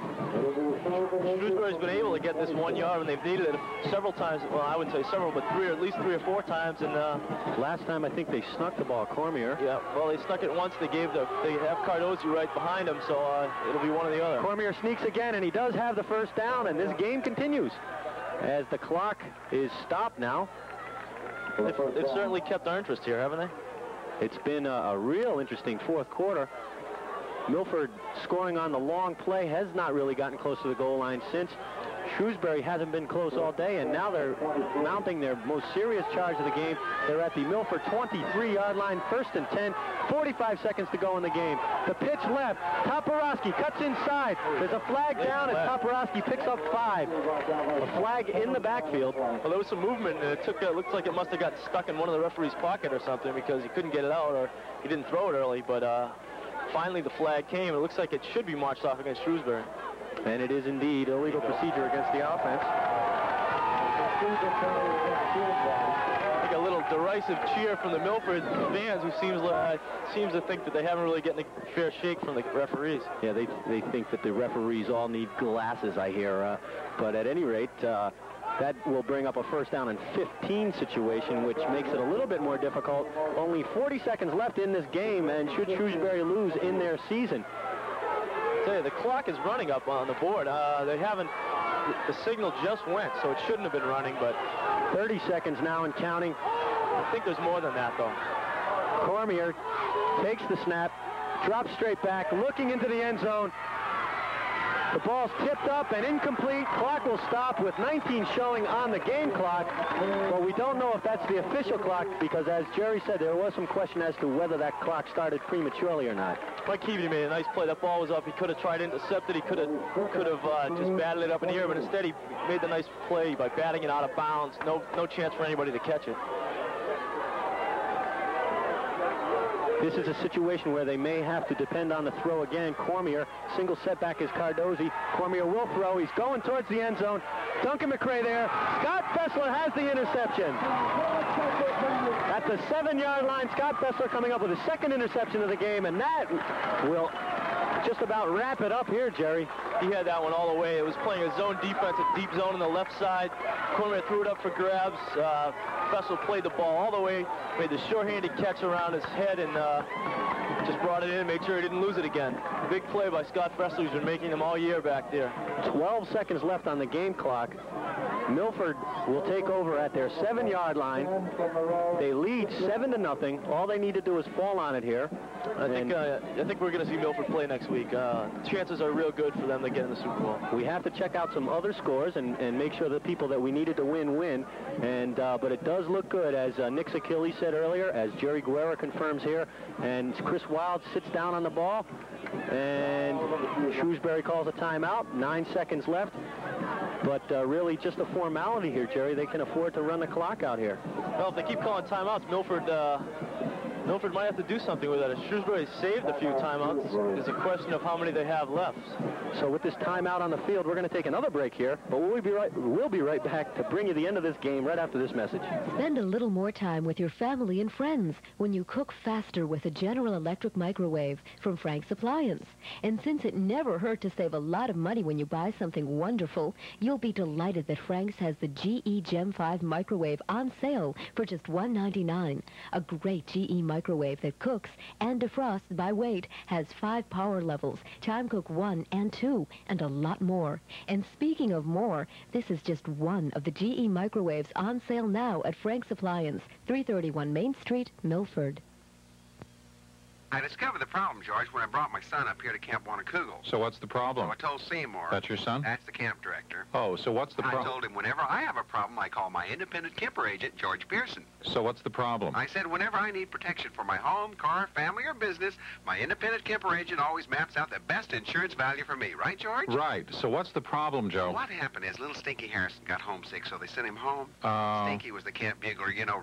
Shrewsbury's been able to get this one yard, and they've needed it several times. Well, I wouldn't say several, but three, or at least three or four times. And uh, last time, I think they snuck the ball. Cormier. Yeah. Well, they snuck it once. They gave the they have Cardozi right behind him, so uh, it'll be one or the other. Cormier sneaks again, and he does have the first down, and this game continues as the clock is stopped now. They've, they've certainly kept our interest here, haven't they? It's been a, a, real interesting fourth quarter. Milford scoring on the long play has not really gotten close to the goal line since. Shrewsbury hasn't been close all day, and now they're mounting their most serious charge of the game. They're at the Milford 23-yard line, first and 10, 45 seconds to go in the game. The pitch left, Toporowski cuts inside. There's a flag down, and Toporowski picks up five. A flag in the backfield. Well, there was some movement, and it took. It looked like it must have got stuck in one of the referee's pocket or something because he couldn't get it out, or he didn't throw it early. But uh, finally, the flag came. It looks like it should be marched off against Shrewsbury. And it is indeed illegal procedure against the offense. Like a little derisive cheer from the Milford fans who seems uh, seems to think that they haven't really gotten a fair shake from the referees. Yeah, they, they think that the referees all need glasses, I hear. Uh, but at any rate, uh, that will bring up a first down and 15 situation, which makes it a little bit more difficult. Only 40 seconds left in this game, and should Shrewsbury lose in their season, tell you, the clock is running up on the board. Uh, they haven't, the signal just went, so it shouldn't have been running, but 30 seconds now and counting. I think there's more than that, though. Cormier takes the snap, drops straight back, looking into the end zone. The ball's tipped up and incomplete. Clock will stop with 19 showing on the game clock. But we don't know if that's the official clock because, as Jerry said, there was some question as to whether that clock started prematurely or not. Mike Keaveney made a nice play. That ball was up. He could have tried to intercept it. He could have could have uh, just batted it up in the air, but instead he made the nice play by batting it out of bounds. No no chance for anybody to catch it. This is a situation where they may have to depend on the throw again. Cormier, single setback is Cardozi. Cormier will throw. He's going towards the end zone. Duncan McRae there. Scott Fessler has the interception. At the seven-yard line, Scott Fessler coming up with the second interception of the game, and that will just about wrap it up here, Jerry. He had that one all the way. It was playing a zone defense, a deep zone on the left side. Cormier threw it up for grabs. Uh, Fessel played the ball all the way, made the short-handed catch around his head, and uh, just brought it in, made sure he didn't lose it again. Big play by Scott Fessel, who's been making them all year back there. 12 seconds left on the game clock. Milford will take over at their seven-yard line. They lead seven to nothing. All they need to do is fall on it here. I think uh, I think we're going to see Milford play next week. Uh, chances are real good for them to get in the Super Bowl. We have to check out some other scores and, and make sure the people that we needed to win win. And uh, but it does look good, as uh, Nick Sakili said earlier, as Jerry Guerra confirms here, and Chris Wild sits down on the ball, and Shrewsbury calls a timeout. Nine seconds left. But uh, really just a formality here, Jerry. They can afford to run the clock out here. Well, if they keep calling timeouts, Milford uh, Milford might have to do something with that. Shrewsbury saved a few timeouts, it's a question of how many they have left. So with this timeout on the field, we're going to take another break here, but we'll be right we'll be right back to bring you the end of this game right after this message. Spend a little more time with your family and friends when you cook faster with a General Electric microwave from Frank's Appliance. And since it never hurt to save a lot of money when you buy something wonderful, you'll be delighted that Frank's has the GE Gem 5 microwave on sale for just $1.99. A great GE microwave that cooks and defrosts by weight, has five power levels, time cook 1 and 2, and a lot more. And speaking of more, this is just one of the GE microwaves on sale now at Frank's Appliance, 331 Main Street, Milford. I discovered the problem, George, when I brought my son up here to Camp Wanacoogle. So what's the problem? So I told Seymour. That's your son? That's the camp director. Oh, so what's the problem? I told him whenever I have a problem, I call my independent Kemper agent, George Pearson. So what's the problem? I said whenever I need protection for my home, car, family, or business, my independent Kemper agent always maps out the best insurance value for me. Right, George? Right. So what's the problem, Joe? What happened is little Stinky Harrison got homesick, so they sent him home. Uh, Stinky was the camp bugler, you know.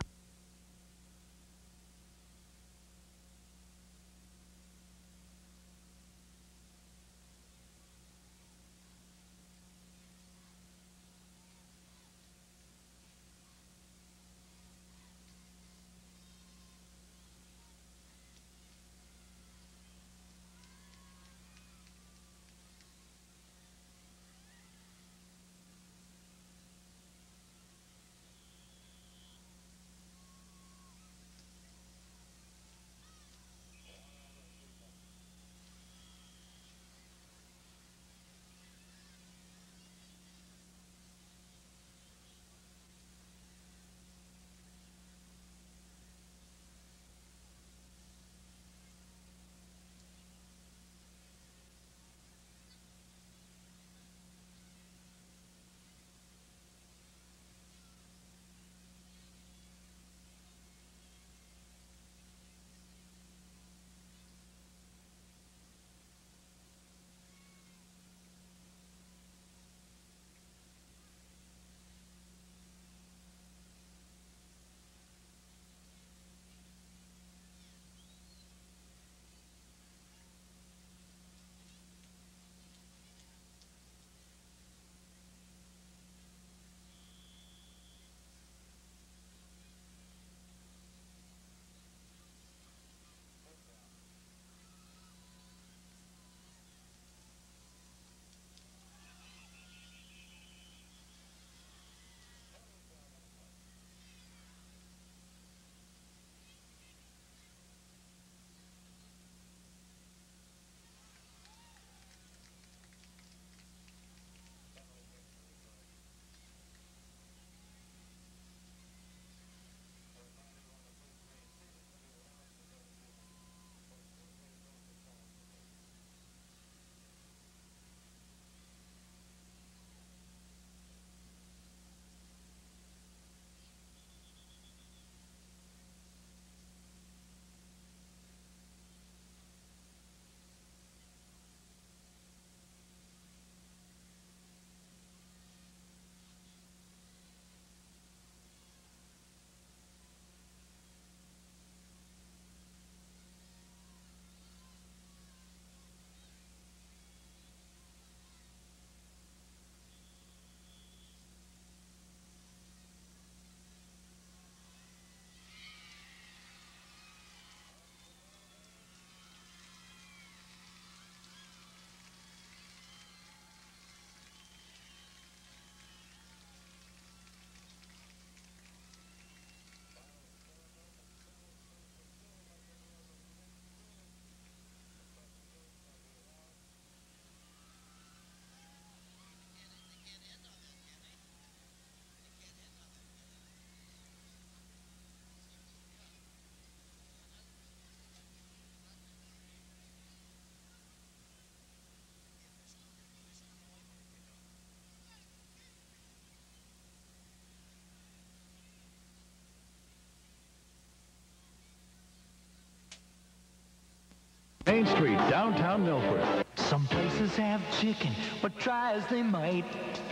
Main Street, downtown Milford. Some places have chicken, but try as they might,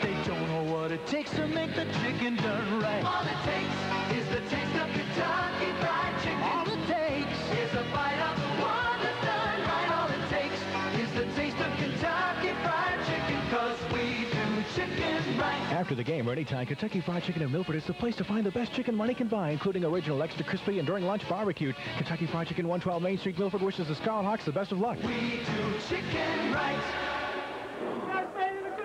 they don't know what it takes to make the chicken done right. All it takes is the taste After the game or anytime, Kentucky Fried Chicken in Milford is the place to find the best chicken money can buy, including original extra crispy and during lunch barbecued. Kentucky Fried Chicken, 112 Main Street, Milford wishes the Scarlet Hawks the best of luck. We do chicken right.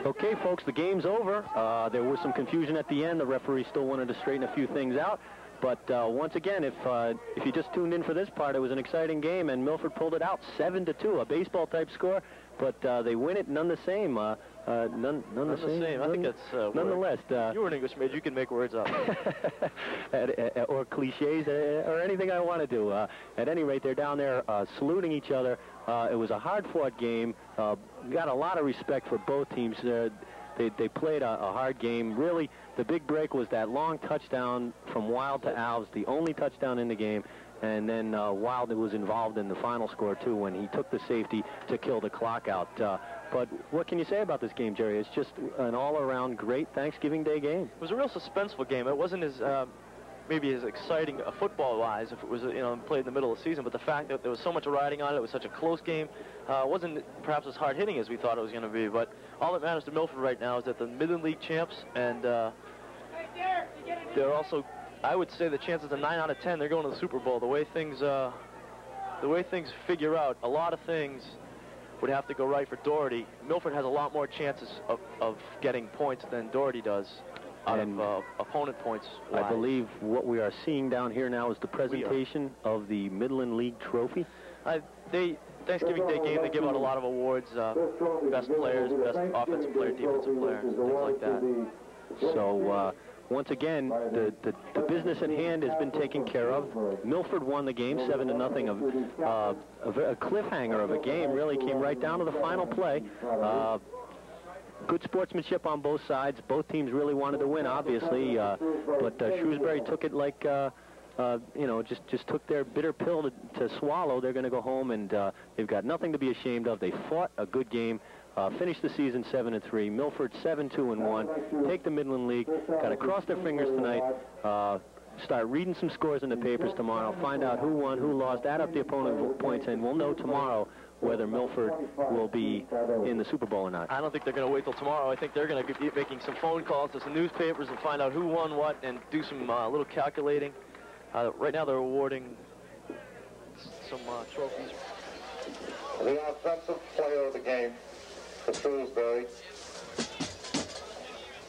Okay, folks, the game's over. Uh, there was some confusion at the end. The referee still wanted to straighten a few things out. But uh, once again, if uh, if you just tuned in for this part, it was an exciting game, and Milford pulled it out seven to two, a baseball-type score. But uh, they win it none the same. Uh, none, none, None the same. same. I think that's, uh, nonetheless. Uh, You were an English major. You can make words up. or cliches uh, or anything I want to do. Uh, at any rate, they're down there uh, saluting each other. Uh, it was a hard-fought game. Uh, got a lot of respect for both teams. They, they played a, a hard game. Really, the big break was that long touchdown from Wild to Alves, the only touchdown in the game. And then uh, Wild was involved in the final score, too, when he took the safety to kill the clock out. Uh, but what can you say about this game, Jerry? It's just an all-around great Thanksgiving Day game. It was a real suspenseful game. It wasn't as um, maybe as exciting uh, football-wise if it was uh, you know played in the middle of the season, but the fact that there was so much riding on it, it was such a close game, uh, wasn't perhaps as hard-hitting as we thought it was going to be. But all that matters to Milford right now is that the Midland League champs, and uh, they're also, I would say, the chances are nine out of ten they're going to the Super Bowl. The way things, uh, the way things figure out, a lot of things would have to go right for Doherty. Milford has a lot more chances of, of getting points than Doherty does out And- of uh, opponent points. I believe what we are seeing down here now is the presentation of the Midland League Trophy. I, they Thanksgiving Day game, they give out a lot of awards, uh, best players, best offensive player, defensive player, things like that. So uh, once again, the, the, the business at hand has been taken care of. Milford won the game seven to nothing. A, uh, a, a cliffhanger of a game really came right down to the final play. Uh, good sportsmanship on both sides. Both teams really wanted to win, obviously, uh, but uh, Shrewsbury took it like. Uh, uh, you know, just just took their bitter pill to, to swallow. They're going to go home, and uh, they've got nothing to be ashamed of. They fought a good game, uh, finished the season seven and three. Milford seven two and one. Take the Midland League. Got to cross their fingers tonight. Uh, start reading some scores in the papers tomorrow. Find out who won, who lost. Add up the opponent points, and we'll know tomorrow whether Milford will be in the Super Bowl or not. I don't think they're going to wait till tomorrow. I think they're going to be making some phone calls to some newspapers and find out who won what and do some uh, little calculating. Uh, right now they're awarding some uh, trophies. The offensive player of the game for Shrewsbury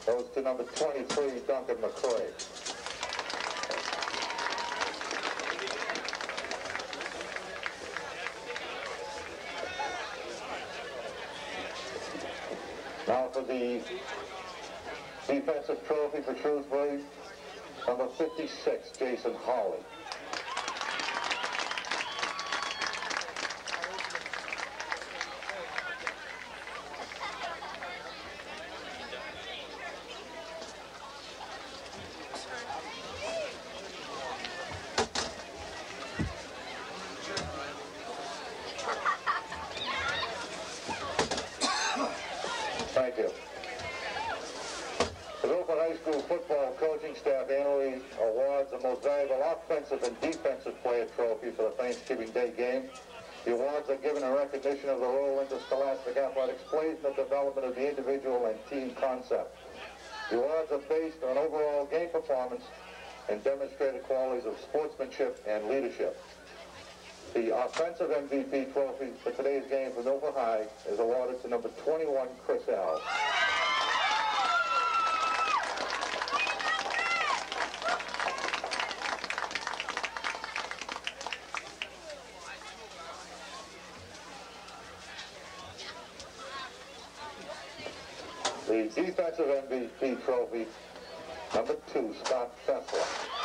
goes to number 23, Duncan McCray. Now for the defensive trophy for Shrewsbury, number 56, Jason Hawley. The Milford High School football coaching staff annually awards the most valuable offensive and defensive player trophy for the Thanksgiving Day game. The awards are given in recognition of the role interscholastic athletics plays in the development of the individual and team concept. The awards are based on overall game performance and demonstrated qualities of sportsmanship and leadership. The offensive MVP trophy for today's game for Milford High is awarded to number 21, Chris Al. The defensive MVP trophy, number two, Scott Fessler.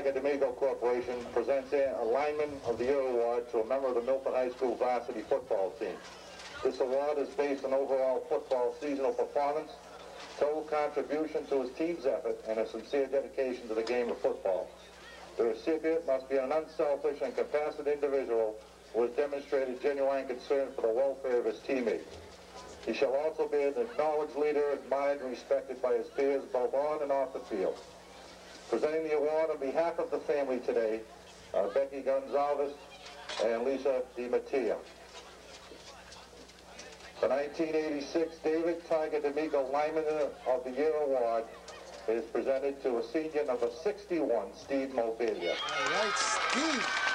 Gonzaga D'Amico Corporation presents a lineman of the Year Award to a member of the Milford High School varsity football team. This award is based on overall football seasonal performance, total contribution to his team's effort, and a sincere dedication to the game of football. The recipient must be an unselfish and compassionate individual who has demonstrated genuine concern for the welfare of his teammates. He shall also be an acknowledged leader, admired and respected by his peers both on and off the field. Presenting the award on behalf of the family today are Becky Gonzalez and Lisa DiMattia. The 1986 David Tiger D'Amico Lineman of the Year Award is presented to a senior number 61, Steve Mobilia. All right, Steve.